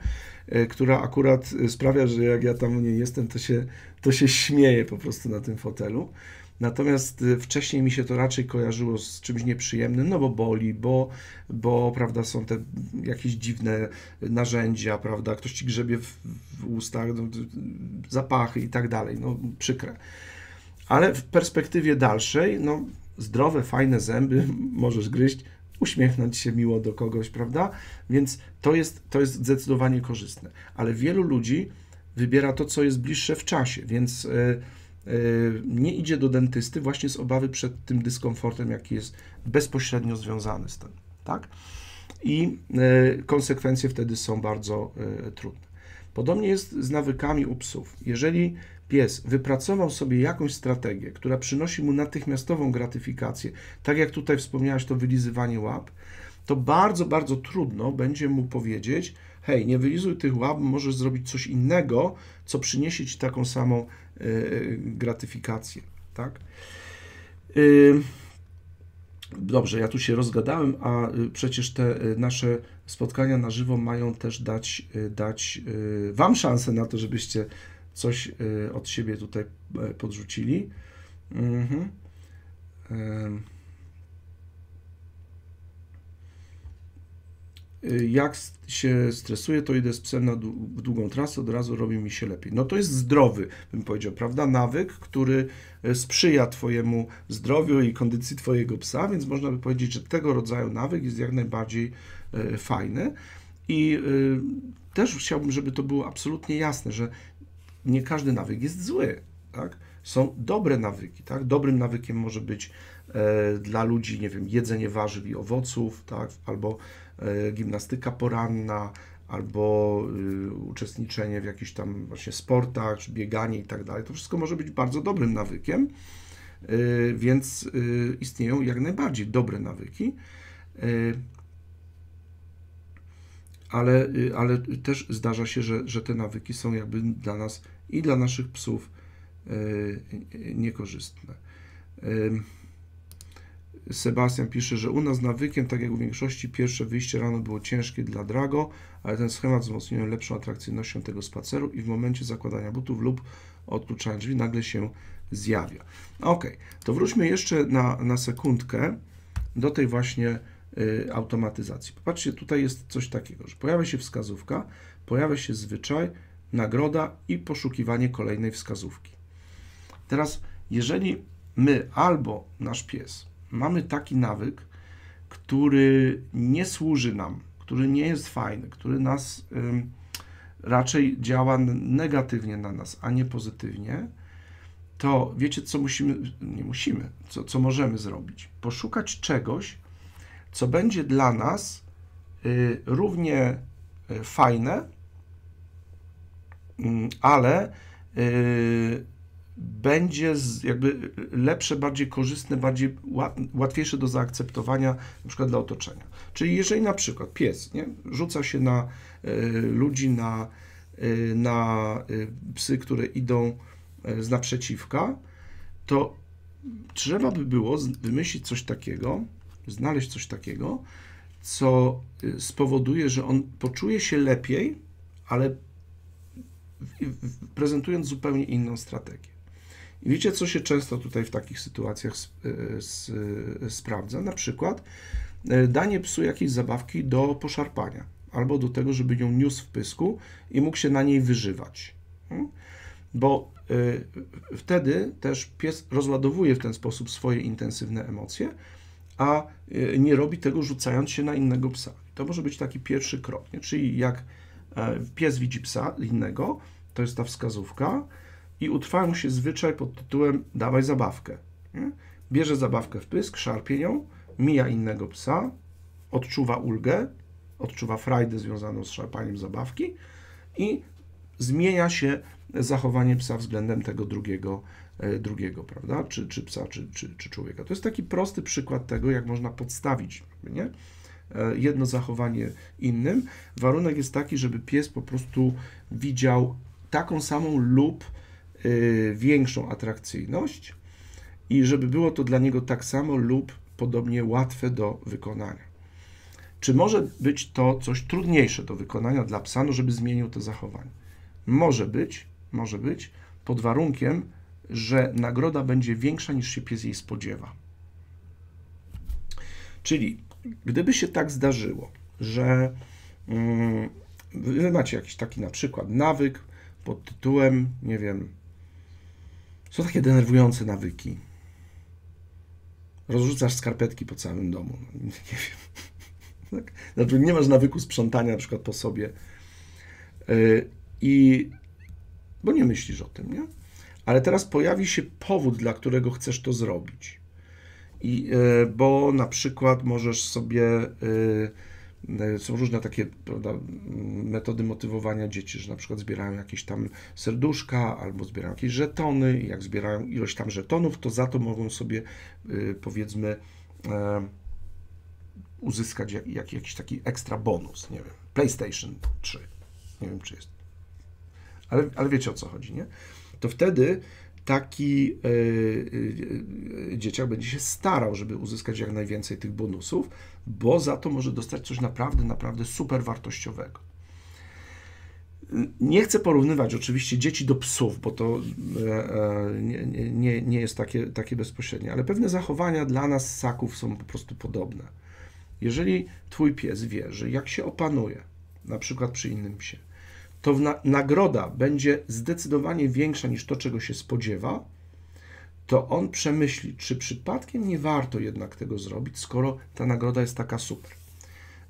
która akurat sprawia, że jak ja tam nie jestem, to się, to się śmieje po prostu na tym fotelu. Natomiast y, wcześniej mi się to raczej kojarzyło z czymś nieprzyjemnym, no bo boli, bo, bo prawda, są te jakieś dziwne narzędzia, prawda, ktoś ci grzebie w, w ustach, no, zapachy i tak dalej, no przykre. Ale w perspektywie dalszej, no zdrowe, fajne zęby, możesz gryźć, uśmiechnąć się miło do kogoś, prawda? Więc to jest, to jest zdecydowanie korzystne. Ale wielu ludzi wybiera to, co jest bliższe w czasie, więc... Yy, nie idzie do dentysty właśnie z obawy przed tym dyskomfortem, jaki jest bezpośrednio związany z tym. Tak? I y, konsekwencje wtedy są bardzo y, trudne. Podobnie jest z nawykami u psów. Jeżeli pies wypracował sobie jakąś strategię, która przynosi mu natychmiastową gratyfikację, tak jak tutaj wspomniałeś, to wylizywanie łap, to bardzo, bardzo trudno będzie mu powiedzieć: Hej, nie wylizuj tych łap, możesz zrobić coś innego, co przyniesie ci taką samą Y, gratyfikację, tak? Y, dobrze, ja tu się rozgadałem, a y, przecież te nasze spotkania na żywo mają też dać, dać Wam szansę na to, żebyście coś od siebie tutaj podrzucili. Mhm. Jak się stresuję, to idę z psem na długą trasę, od razu robi mi się lepiej. No to jest zdrowy, bym powiedział, prawda? Nawyk, który y, sprzyja Twojemu zdrowiu i kondycji Twojego psa, więc można by powiedzieć, że tego rodzaju nawyk jest jak najbardziej y, fajny. I też chciałbym, żeby to było absolutnie jasne, że nie każdy nawyk jest zły, tak? Są dobre nawyki, tak? Dobrym nawykiem może być e, dla ludzi, nie wiem, jedzenie warzyw i owoców, tak? Albo gimnastyka poranna, albo y, uczestniczenie w jakichś tam właśnie sportach, czy bieganie i tak dalej. To wszystko może być bardzo dobrym nawykiem, e, więc y, istnieją jak najbardziej dobre nawyki, e, ale, y, ale też zdarza się, że, że te nawyki są jakby dla nas i dla naszych psów niekorzystne. Sebastian pisze, że u nas nawykiem, tak jak u większości, pierwsze wyjście rano było ciężkie dla Drago, ale ten schemat wzmocnił lepszą atrakcyjnością tego spaceru i w momencie zakładania butów lub odkluczania drzwi nagle się zjawia. Ok, to wróćmy jeszcze na, na sekundkę do tej właśnie y, automatyzacji. Popatrzcie, tutaj jest coś takiego, że pojawia się wskazówka, pojawia się zwyczaj, nagroda i poszukiwanie kolejnej wskazówki. Teraz, jeżeli my albo nasz pies mamy taki nawyk, który nie służy nam, który nie jest fajny, który nas raczej działa negatywnie na nas, a nie pozytywnie, to wiecie, co musimy, nie musimy, co, co możemy zrobić? Poszukać czegoś, co będzie dla nas y, równie y, fajne, mm, ale y, będzie jakby lepsze, bardziej korzystne, bardziej łatwiejsze do zaakceptowania na przykład dla otoczenia. Czyli jeżeli na przykład pies nie, rzuca się na y, ludzi, na, y, na y, psy, które idą z naprzeciwka, to trzeba by było wymyślić coś takiego, znaleźć coś takiego, co spowoduje, że on poczuje się lepiej, ale prezentując zupełnie inną strategię. I wiecie, co się często tutaj w takich sytuacjach e, e, sprawdza? Na przykład e, danie psu jakiejś zabawki do poszarpania albo do tego, żeby ją niósł w pysku i mógł się na niej wyżywać. Hmm? Bo wtedy też pies rozładowuje w ten sposób swoje intensywne emocje, a nie robi tego rzucając się na innego psa. To może być taki pierwszy krok. Nie? Czyli jak pies widzi psa innego, to jest ta wskazówka, i utrwalił się zwyczaj pod tytułem dawaj zabawkę. Nie? Bierze zabawkę w pysk, szarpie ją, mija innego psa, odczuwa ulgę, odczuwa frajdę związaną z szarpaniem zabawki i zmienia się zachowanie psa względem tego drugiego, e, drugiego prawda? Czy, czy psa, czy, czy, czy człowieka. To jest taki prosty przykład tego, jak można podstawić nie? E, jedno zachowanie innym. Warunek jest taki, żeby pies po prostu widział taką samą lub większą atrakcyjność i żeby było to dla niego tak samo lub podobnie łatwe do wykonania. Czy może być to coś trudniejsze do wykonania dla psa, no żeby zmienił to zachowanie? Może być, może być, pod warunkiem, że nagroda będzie większa niż się pies jej spodziewa. Czyli gdyby się tak zdarzyło, że mm, wy macie jakiś taki na przykład nawyk pod tytułem, nie wiem, są takie denerwujące nawyki. Rozrzucasz skarpetki po całym domu. Nie wiem. Tak? Znaczy, nie masz nawyku sprzątania na przykład po sobie. Yy, I bo nie myślisz o tym, nie? Ale teraz pojawi się powód, dla którego chcesz to zrobić. I, yy, bo na przykład możesz sobie. Yy, są różne takie prawda, metody motywowania dzieci, że na przykład zbierają jakieś tam serduszka albo zbierają jakieś żetony. Jak zbierają ilość tam żetonów, to za to mogą sobie powiedzmy uzyskać jak, jak, jakiś taki ekstra bonus, nie wiem, PlayStation 3, nie wiem czy jest, ale, ale wiecie o co chodzi, nie? To wtedy taki yy, yy, dzieciak będzie się starał, żeby uzyskać jak najwięcej tych bonusów, bo za to może dostać coś naprawdę, naprawdę super wartościowego. Nie chcę porównywać oczywiście dzieci do psów, bo to nie, nie, nie jest takie, takie bezpośrednie, ale pewne zachowania dla nas, ssaków, są po prostu podobne. Jeżeli twój pies wie, że jak się opanuje, na przykład przy innym psie, to na nagroda będzie zdecydowanie większa niż to, czego się spodziewa, to on przemyśli, czy przypadkiem nie warto jednak tego zrobić, skoro ta nagroda jest taka super.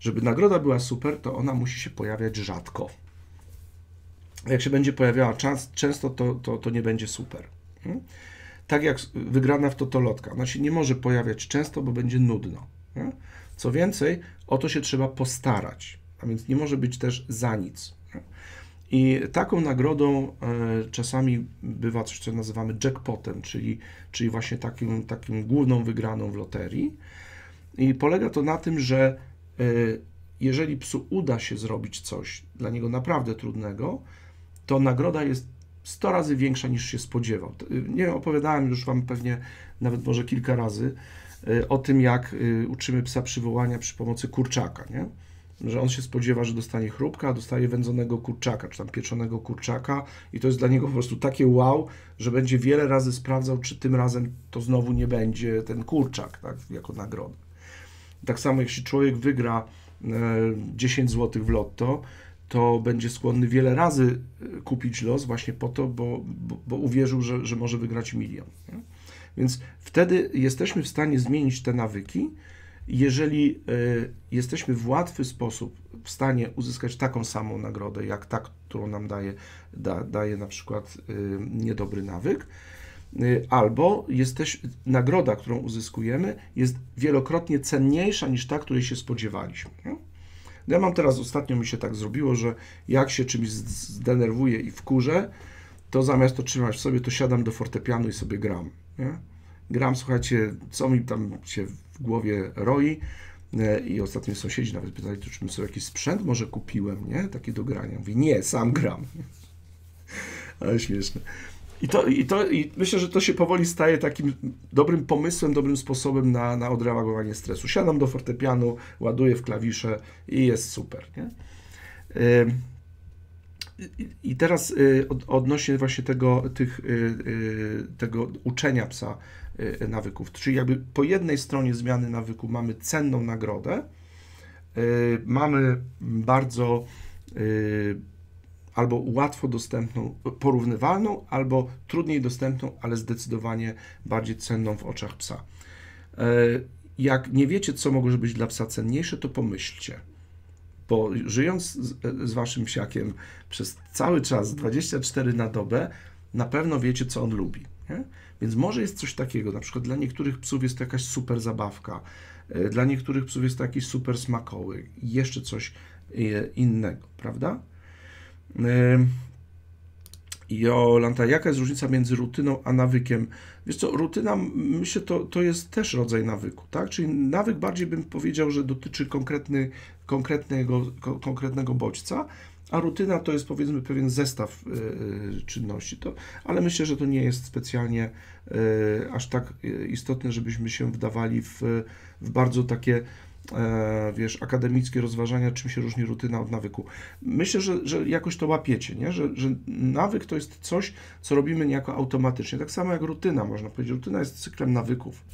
Żeby nagroda była super, to ona musi się pojawiać rzadko. Jak się będzie pojawiała często, to, to, to nie będzie super. Hmm? Tak jak wygrana w totolotka. Ona się nie może pojawiać często, bo będzie nudno. Hmm? Co więcej, o to się trzeba postarać, a więc nie może być też za nic. I taką nagrodą e, czasami bywa coś, co nazywamy jackpotem, czyli, czyli właśnie takim, takim główną wygraną w loterii. I polega to na tym, że e, jeżeli psu uda się zrobić coś dla niego naprawdę trudnego, to nagroda jest 100 razy większa niż się spodziewał. Nie wiem, opowiadałem już Wam pewnie nawet może kilka razy, o tym, jak uczymy psa przywołania przy pomocy kurczaka, nie? Że on się spodziewa, że dostanie chrupka, a dostaje wędzonego kurczaka, czy tam pieczonego kurczaka i to jest dla niego po prostu takie wow, że będzie wiele razy sprawdzał, czy tym razem to znowu nie będzie ten kurczak, tak, jako nagroda. Tak samo, jeśli człowiek wygra 10 e, zł w lotto, to będzie skłonny wiele razy e, kupić los właśnie po to, bo, bo, bo uwierzył, że, że może wygrać milion. Nie? Więc wtedy jesteśmy w stanie zmienić te nawyki, jeżeli e, jesteśmy w łatwy sposób w stanie uzyskać taką samą nagrodę, jak ta, którą nam daje, da, daje na przykład e, niedobry nawyk, e, albo jesteś, nagroda, którą uzyskujemy, jest wielokrotnie cenniejsza niż ta, której się spodziewaliśmy. No ja mam teraz, ostatnio mi się tak zrobiło, że jak się czymś zdenerwuję i wkurzę, to zamiast to trzymać w sobie, to siadam do fortepianu i sobie gram. Nie? Gram, słuchajcie, co mi tam się w głowie roi. E, I ostatnio sąsiedzi nawet pytali, czy sobie jakiś sprzęt może kupiłem, nie? Taki do grania. Mówi, nie, sam gram. Ale śmieszne. I, to, i, to, I myślę, że to się powoli staje takim dobrym pomysłem, dobrym sposobem na, na odreagowanie stresu. Siadam do fortepianu, ładuję w klawisze i jest super. Nie? I teraz y, odnośnie właśnie tego, tych, y, y, tego uczenia psa nawyków, czyli jakby po jednej stronie zmiany nawyku mamy cenną nagrodę, mamy bardzo albo łatwo dostępną, porównywalną, albo trudniej dostępną, ale zdecydowanie bardziej cenną w oczach psa. Jak nie wiecie, co może być dla psa cenniejsze, to pomyślcie bo żyjąc z, z waszym psiakiem przez cały czas, 24 na dobę, na pewno wiecie, co on lubi. Nie? Więc może jest coś takiego, na przykład dla niektórych psów jest to jakaś super zabawka, e, dla niektórych psów jest to jakiś super smakoły, jeszcze coś e, innego, prawda? E, Jolanta, jaka jest różnica między rutyną a nawykiem? Wiesz co, rutyna, myślę, to, to jest też rodzaj nawyku, tak? Czyli nawyk bardziej bym powiedział, że dotyczy konkretny, konkretnego, konkretnego bodźca, a rutyna to jest powiedzmy pewien zestaw y, czynności. To, ale myślę, że to nie jest specjalnie y, aż tak istotne, żebyśmy się wdawali w, w bardzo takie e, wiesz, akademickie rozważania, czym się różni rutyna od nawyku. Myślę, że, że jakoś to łapiecie, nie? Że, że nawyk to jest coś, co robimy niejako automatycznie. Tak samo jak rutyna, można powiedzieć. Rutyna jest cyklem nawyków.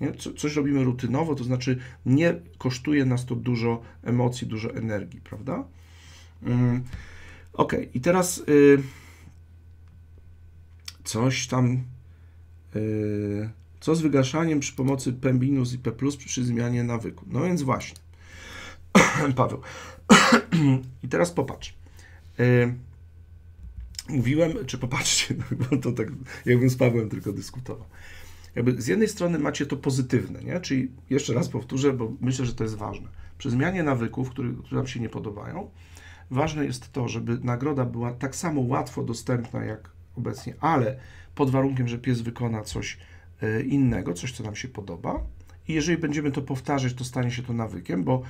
Nie? Co, coś robimy rutynowo, to znaczy nie kosztuje nas to dużo emocji, dużo energii, prawda? Mm, ok, i teraz y, coś tam. Y, co z wygaszaniem przy pomocy P- i P przy zmianie nawyku? No więc właśnie. Paweł. I teraz popatrz. Y, mówiłem, czy popatrzcie, no, bo to tak jakbym z Pawłem tylko dyskutował. Jakby z jednej strony macie to pozytywne, nie? czyli jeszcze raz powtórzę, bo myślę, że to jest ważne. Przy zmianie nawyków, które, które nam się nie podobają, Ważne jest to, żeby nagroda była tak samo łatwo dostępna jak obecnie, ale pod warunkiem, że pies wykona coś e, innego, coś, co nam się podoba. I jeżeli będziemy to powtarzać, to stanie się to nawykiem, bo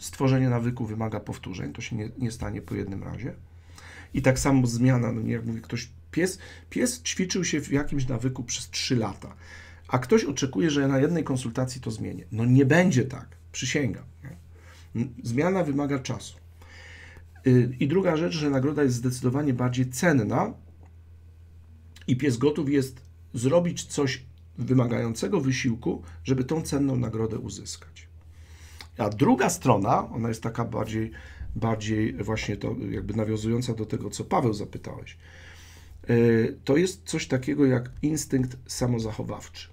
stworzenie nawyku wymaga powtórzeń, to się nie, nie stanie po jednym razie. I tak samo zmiana, no nie jak mówi ktoś, pies, pies ćwiczył się w jakimś nawyku przez 3 lata, a ktoś oczekuje, że na jednej konsultacji to zmienię. No nie będzie tak, przysięgam. Zmiana wymaga czasu. Y, I druga rzecz, że nagroda jest zdecydowanie bardziej cenna i pies gotów jest zrobić coś wymagającego wysiłku, żeby tą cenną nagrodę uzyskać. A druga strona, ona jest taka bardziej, bardziej właśnie to jakby nawiązująca do tego, co Paweł zapytałeś, y, to jest coś takiego jak instynkt samozachowawczy.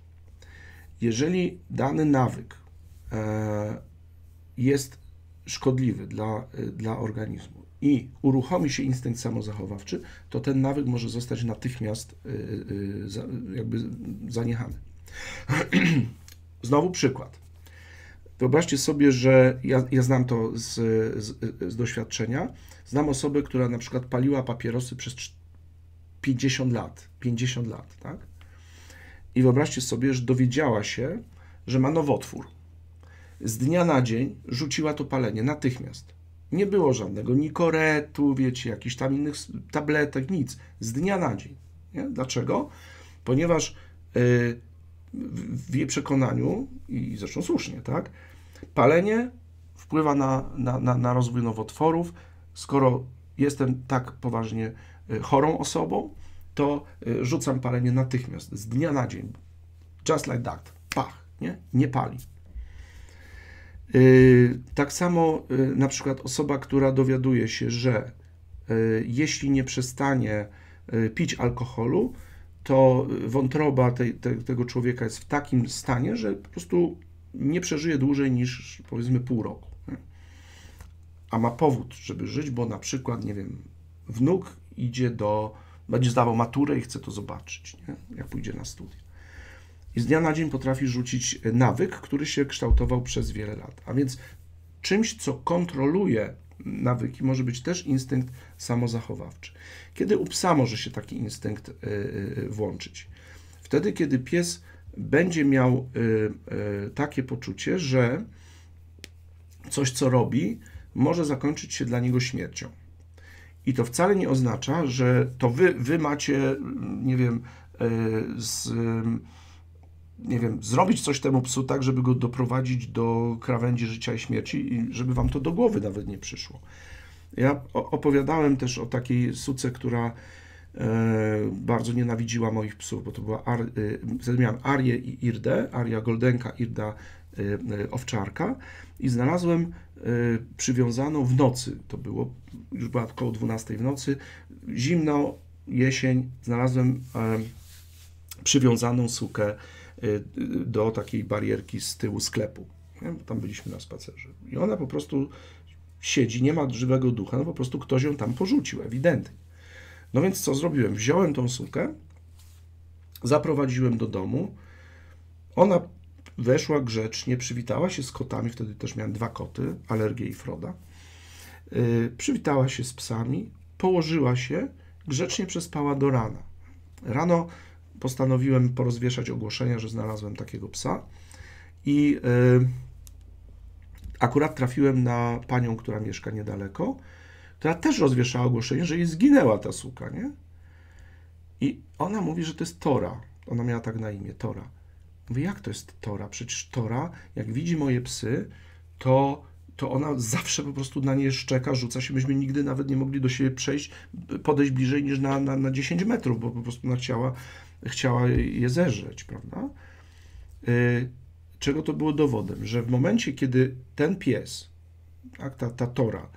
Jeżeli dany nawyk e, jest szkodliwy dla, y, dla organizmu i uruchomi się instynkt samozachowawczy, to ten nawyk może zostać natychmiast y, y, jakby zaniechany. Znowu przykład. Wyobraźcie sobie, że ja, ja znam to z, z, z, doświadczenia. Znam osobę, która na przykład paliła papierosy przez 50 lat. 50 lat, tak? I wyobraźcie sobie, że dowiedziała się, że ma nowotwór z dnia na dzień rzuciła to palenie natychmiast. Nie było żadnego nikoretu, wiecie, jakichś tam innych tabletek, nic. Z dnia na dzień. Nie? Dlaczego? Ponieważ yy, w jej przekonaniu, i zresztą słusznie, tak, palenie wpływa na, na, na, na rozwój nowotworów. Skoro jestem tak poważnie y, chorą osobą, to y, rzucam palenie natychmiast, z dnia na dzień. Just like that. Pach, nie? Nie pali. Y, tak samo y, na przykład osoba, która dowiaduje się, że y, jeśli nie przestanie pić alkoholu, to wątroba tej, te, tego człowieka jest w takim stanie, że po prostu nie przeżyje dłużej niż powiedzmy pół roku. A ma powód, żeby żyć, bo na przykład, nie wiem, wnuk idzie do, będzie zdawał maturę i chce to zobaczyć, nie? jak pójdzie na studia i z dnia na dzień potrafi rzucić nawyk, który się kształtował przez wiele lat. A więc czymś, co kontroluje nawyki, może być też instynkt samozachowawczy. Kiedy u psa może się taki instynkt y, y, włączyć? Wtedy, kiedy pies będzie miał takie poczucie, że coś, co robi, może zakończyć się dla niego śmiercią. I to wcale nie oznacza, że to wy, wy macie, nie wiem, z nie wiem, zrobić coś temu psu tak, żeby go doprowadzić do krawędzi życia i śmierci i żeby wam to do głowy nawet nie przyszło. Ja opowiadałem też o takiej suce, która e, bardzo nienawidziła moich psów, bo to była, Ar, e, wtedy miałem Arię i Irdę, Aria Goldenka, Irda e, e Owczarka i znalazłem e, przywiązaną w nocy, to było, już była około 12 w nocy, zimno, jesień, znalazłem e, przywiązaną sukę Y, do takiej barierki z tyłu sklepu. Tam byliśmy na spacerze. I ona po prostu siedzi, nie ma żywego ducha, no po prostu ktoś ją tam porzucił, ewidentnie. No więc co zrobiłem? Wziąłem tą sukę, zaprowadziłem do domu. Ona weszła grzecznie, przywitała się z kotami, wtedy też miałem dwa koty, Alergię i Froda. Yy, przywitała się z psami, położyła się, grzecznie przespała do rana. Rano postanowiłem porozwieszać ogłoszenia, że znalazłem takiego psa i yy, akurat trafiłem na panią, która mieszka niedaleko, która też rozwieszała ogłoszenie, że jej zginęła ta suka, nie? I ona mówi, że to jest Tora. Ona miała tak na imię, Tora. Mówię, jak to jest Tora? Przecież Tora, jak widzi moje psy, to, to ona zawsze po prostu na nie szczeka, rzuca się. Myśmy nigdy nawet nie mogli do siebie przejść, podejść bliżej niż na, na, na 10 metrów, bo po prostu ona chciała, chciała je zeżreć, prawda? Yy, czego to było dowodem? Że w momencie, kiedy ten pies, tak, ta, ta Tora,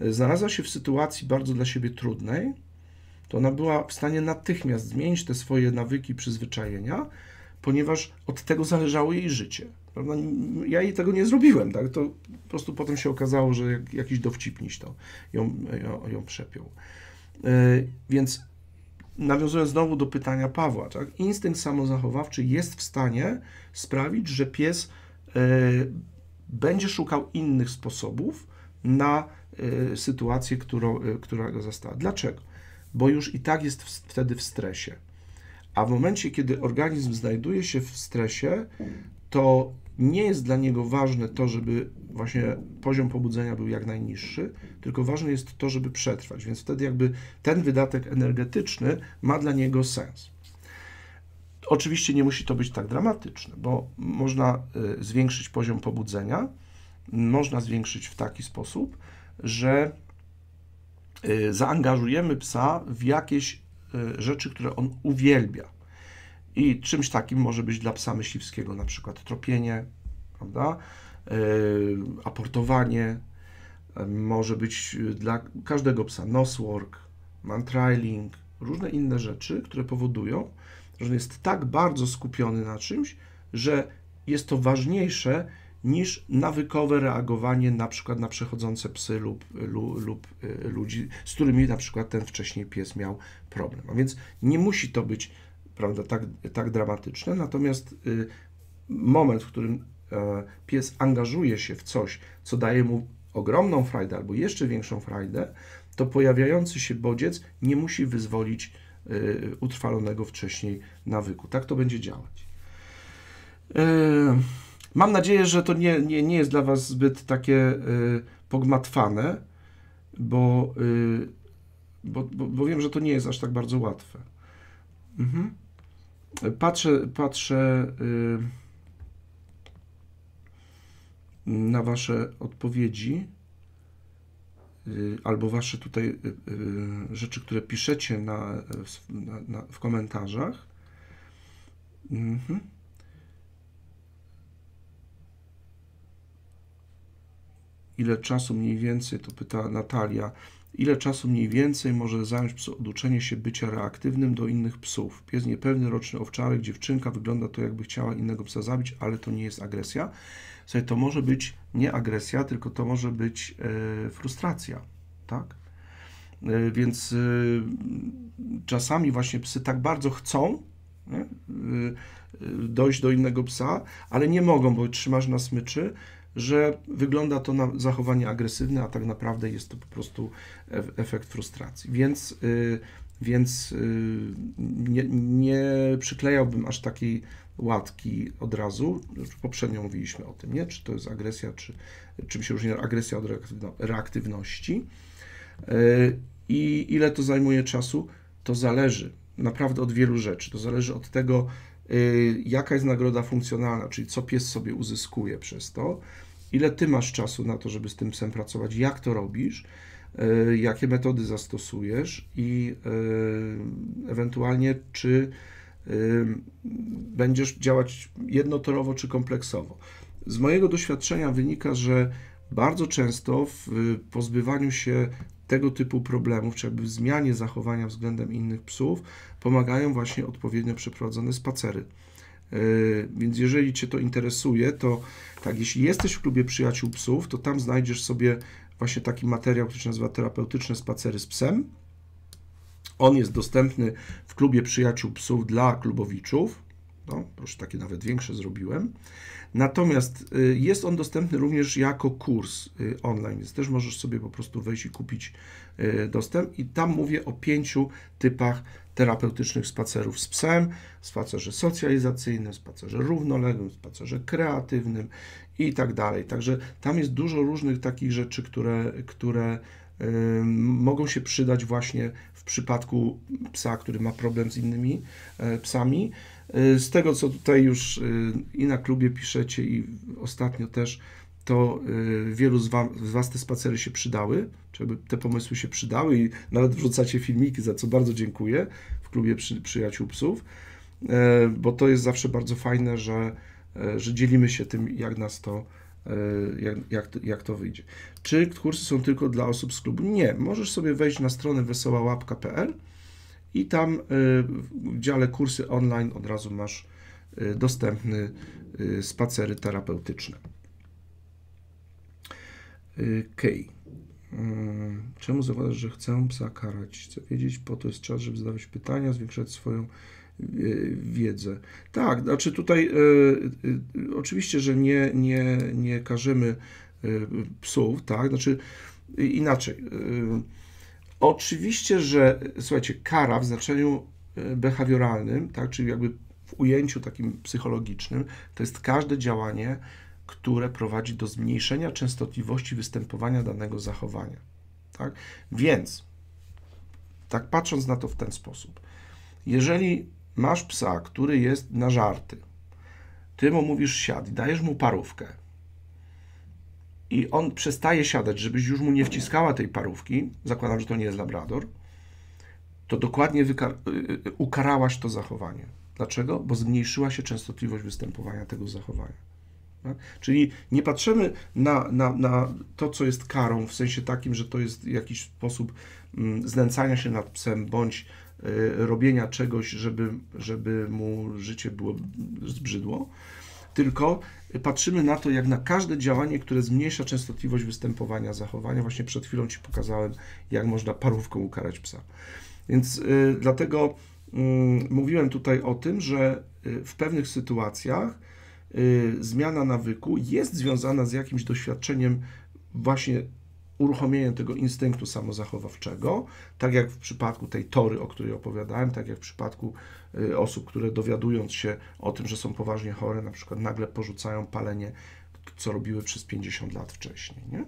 znalazła się w sytuacji bardzo dla siebie trudnej, to ona była w stanie natychmiast zmienić te swoje nawyki, przyzwyczajenia, ponieważ od tego zależało jej życie. Prawda? Ja jej tego nie zrobiłem, tak? To po prostu potem się okazało, że jakiś dowcipniś to ją, ją, ją przepiął. Yy, więc nawiązując znowu do pytania Pawła, tak? instynkt samozachowawczy jest w stanie sprawić, że pies yy, będzie szukał innych sposobów na yy, sytuację, którą, która go zastała. Dlaczego? Bo już i tak jest w, wtedy w stresie. A w momencie, kiedy organizm znajduje się w stresie, to nie jest dla niego ważne to, żeby właśnie poziom pobudzenia był jak najniższy, tylko ważne jest to, żeby przetrwać. Więc wtedy jakby ten wydatek energetyczny ma dla niego sens. Oczywiście nie musi to być tak dramatyczne, bo można y, zwiększyć poziom pobudzenia, można zwiększyć w taki sposób, że y, zaangażujemy psa w jakieś Y, rzeczy, które on uwielbia. I czymś takim może być dla psa myśliwskiego na przykład tropienie, prawda? Yy, aportowanie, yy, może być dla każdego psa noswork, mantrailing, różne inne rzeczy, które powodują, że on jest tak bardzo skupiony na czymś, że jest to ważniejsze niż nawykowe reagowanie na przykład na przechodzące psy lub, lub, lub ludzi, z którymi na przykład ten wcześniej pies miał problem. A więc nie musi to być prawda, tak, tak dramatyczne, natomiast y, moment, w którym e, pies angażuje się w coś, co daje mu ogromną frajdę albo jeszcze większą frajdę, to pojawiający się bodziec nie musi wyzwolić y, utrwalonego wcześniej nawyku. Tak to będzie działać. E, Mam nadzieję, że to nie, nie, nie jest dla Was zbyt takie y, pogmatwane, bo, y, bo, bo, bo, wiem, że to nie jest aż tak bardzo łatwe. Mhm. Patrzę, patrzę y, na Wasze odpowiedzi y, albo Wasze tutaj y, rzeczy, które piszecie na, na, na w komentarzach. Mhm. ile czasu mniej więcej, to pyta Natalia, ile czasu mniej więcej może zająć psu oduczenie się bycia reaktywnym do innych psów. Pies niepewny, roczny owczarek, dziewczynka, wygląda to jakby chciała innego psa zabić, ale to nie jest agresja. Słuchaj, to może być nie agresja, tylko to może być e, frustracja, tak? E, więc e, czasami właśnie psy tak bardzo chcą nie? E, dojść do innego psa, ale nie mogą, bo trzymasz na smyczy, że wygląda to na zachowanie agresywne, a tak naprawdę jest to po prostu efekt frustracji. Więc, y, więc y, nie, nie przyklejałbym aż takiej łatki od razu. Poprzednio mówiliśmy o tym, nie? czy to jest agresja, czy czym się różni agresja od reaktywności. Y, I ile to zajmuje czasu, to zależy naprawdę od wielu rzeczy. To zależy od tego, jaka jest nagroda funkcjonalna, czyli co pies sobie uzyskuje przez to, ile ty masz czasu na to, żeby z tym psem pracować, jak to robisz, e, jakie metody zastosujesz i e, ewentualnie czy e, będziesz działać jednotorowo czy kompleksowo. Z mojego doświadczenia wynika, że bardzo często w pozbywaniu się tego typu problemów, czy jakby w zmianie zachowania względem innych psów, pomagają właśnie odpowiednio przeprowadzone spacery. Więc jeżeli Cię to interesuje, to tak, jeśli jesteś w klubie przyjaciół psów, to tam znajdziesz sobie właśnie taki materiał, który się nazywa terapeutyczne spacery z psem. On jest dostępny w klubie przyjaciół psów dla klubowiczów. No, już takie nawet większe zrobiłem. Natomiast y, jest on dostępny również jako kurs y, online, więc też możesz sobie po prostu wejść i kupić y, dostęp. I tam mówię o pięciu typach terapeutycznych spacerów z psem, spacerze socjalizacyjnym, spacerze równoległym, spacerze kreatywnym i tak dalej. Także tam jest dużo różnych takich rzeczy, które, które mogą się przydać właśnie w przypadku psa, który ma problem z innymi e, psami. E, z tego, co tutaj już e, i na klubie piszecie, i ostatnio też, to wielu z, wam, z Was te spacery się przydały, czy te pomysły się przydały i nawet wrzucacie filmiki, za co bardzo dziękuję w klubie przy, Przyjaciół Psów, bo to jest zawsze bardzo fajne, że, że dzielimy się tym, jak nas to jak, jak, jak to wyjdzie. Czy kursy są tylko dla osób z klubu? Nie. Możesz sobie wejść na stronę wesołałapka.pl i tam e, w dziale kursy online od razu masz e, dostępny spacery terapeutyczne. Okej. Mm, czemu zakładasz, że chcę psa karać? Chcę wiedzieć, po to jest czas, żeby zadawać pytania, zwiększać swoją wiedzę. Tak, znaczy tutaj y, y, oczywiście, że nie, nie, nie karzemy y, psów, tak, znaczy inaczej. Oczywiście, że słuchajcie, kara w znaczeniu behawioralnym, tak, czyli jakby w ujęciu takim psychologicznym, to jest każde działanie, które prowadzi do zmniejszenia częstotliwości występowania danego zachowania. Tak? Więc, tak patrząc na to w ten sposób, jeżeli masz psa, który jest na żarty, ty mu mówisz siad i dajesz mu parówkę i on przestaje siadać, żebyś już mu nie wciskała tej parówki, zakładam, że to nie jest labrador, to dokładnie y, y, ukarałaś to zachowanie. Dlaczego? Bo zmniejszyła się częstotliwość występowania tego zachowania. Tak? Czyli nie patrzymy na, na, na to, co jest karą, w sensie takim, że to jest jakiś sposób mm, znęcania się nad psem, bądź Y, robienia czegoś, żeby, żeby mu życie było zbrzydło, tylko patrzymy na to, jak na każde działanie, które zmniejsza częstotliwość występowania zachowania. Właśnie przed chwilą Ci pokazałem, jak można parówką ukarać psa. Więc y, dlatego y, mówiłem tutaj o tym, że y, w pewnych sytuacjach y, zmiana nawyku jest związana z jakimś doświadczeniem właśnie uruchomieniem tego instynktu samozachowawczego, tak jak w przypadku tej tory, o której opowiadałem, tak jak w przypadku y, osób, które dowiadując się o tym, że są poważnie chore, na przykład nagle porzucają palenie, co robiły przez 50 lat wcześniej. Nie?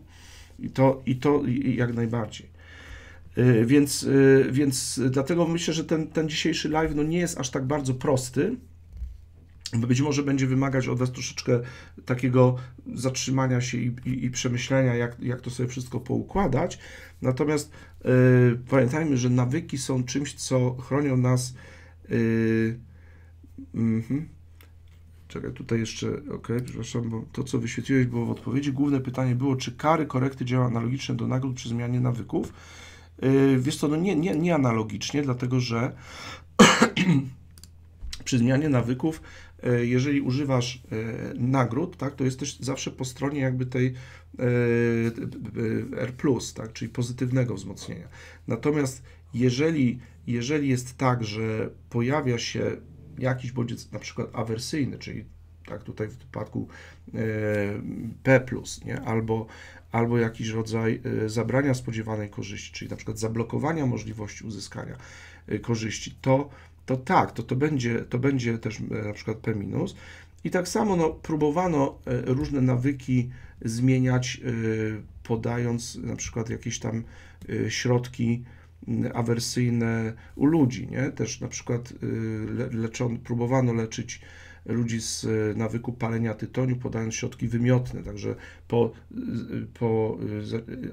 I to, i to jak najbardziej. Y, więc, y, więc dlatego myślę, że ten, ten dzisiejszy live no nie jest aż tak bardzo prosty, być może będzie wymagać od Was troszeczkę takiego zatrzymania się i, i, i przemyślenia, jak, jak to sobie wszystko poukładać. Natomiast yy, pamiętajmy, że nawyki są czymś, co chronią nas. Yy, yy, Czekaj, tutaj jeszcze, ok, przepraszam, bo to, co wyświetliłeś, było w odpowiedzi. Główne pytanie było, czy kary, korekty działają analogicznie do nagród przy zmianie nawyków. Yy, wiesz co, no nie, nie, nie analogicznie, dlatego że przy zmianie nawyków jeżeli używasz e, nagród, tak, to jesteś zawsze po stronie jakby tej e, R+, tak, czyli pozytywnego wzmocnienia. Natomiast jeżeli, jeżeli jest tak, że pojawia się jakiś bodziec na przykład awersyjny, czyli tak tutaj w przypadku P+, nie? Albo, albo jakiś rodzaj zabrania spodziewanej korzyści, czyli na przykład zablokowania możliwości uzyskania korzyści, to to tak, to, to, będzie, to będzie też e, na przykład P-. I tak samo no, próbowano e, różne nawyki zmieniać, e, podając na przykład jakieś tam środki awersyjne u ludzi, nie? Też na przykład leczon, próbowano leczyć ludzi z nawyku palenia tytoniu, podając środki wymiotne, także po, po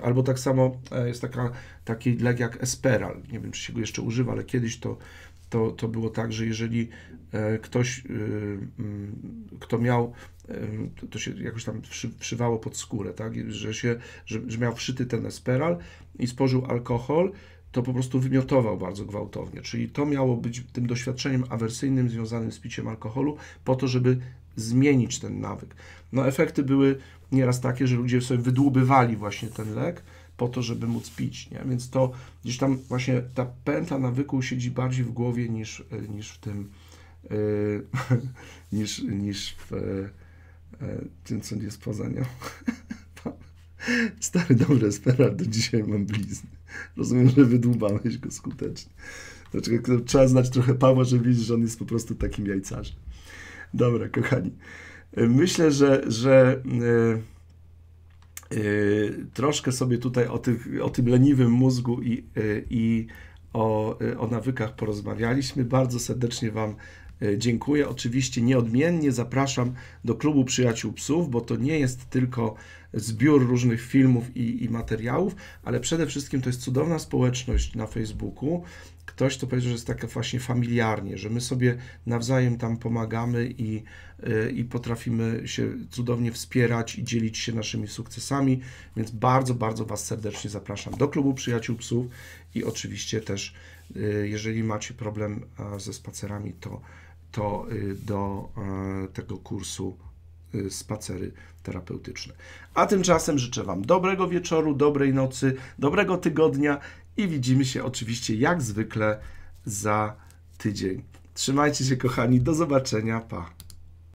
albo tak samo jest taka, taki lek jak Esperal, nie wiem, czy się go jeszcze używa, ale kiedyś to to, to było tak, że jeżeli e, ktoś, e, mm, kto miał, e, to się jakoś tam wszywało pod skórę, tak, że, się, że, że miał wszyty ten esperal i spożył alkohol, to po prostu wymiotował bardzo gwałtownie. Czyli to miało być tym doświadczeniem awersyjnym związanym z piciem alkoholu, po to, żeby zmienić ten nawyk. No efekty były nieraz takie, że ludzie sobie wydłubywali właśnie ten lek, po to, żeby móc pić, nie? Więc to gdzieś tam właśnie ta pętla nawyku siedzi bardziej w głowie niż, niż w tym, yy, niż, niż w yy, tym, co jest poza nią. Stary, dobre, Sperardo, dzisiaj mam blizny. Rozumiem, że wydłubałeś go skutecznie. Znaczy, trzeba znać trochę Pawła, żeby wiedzieć, że on jest po prostu takim jajcarzem. Dobra, kochani. Myślę, że, że yy, troszkę sobie tutaj o, tych, o tym leniwym mózgu i, yy, i o, o nawykach porozmawialiśmy. Bardzo serdecznie Wam dziękuję. Oczywiście nieodmiennie zapraszam do klubu Przyjaciół Psów, bo to nie jest tylko zbiór różnych filmów i, i materiałów, ale przede wszystkim to jest cudowna społeczność na Facebooku, ktoś, to powiedział, że jest taka właśnie familiarnie, że my sobie nawzajem tam pomagamy i, y, i potrafimy się cudownie wspierać i dzielić się naszymi sukcesami, więc bardzo, bardzo Was serdecznie zapraszam do klubu Przyjaciół Psów i oczywiście też, y, jeżeli macie problem ze spacerami, to, to y, do tego kursu spacery terapeutyczne. A tymczasem życzę Wam dobrego wieczoru, dobrej nocy, dobrego tygodnia i widzimy się oczywiście jak zwykle za tydzień. Trzymajcie się, kochani. Do zobaczenia. Pa.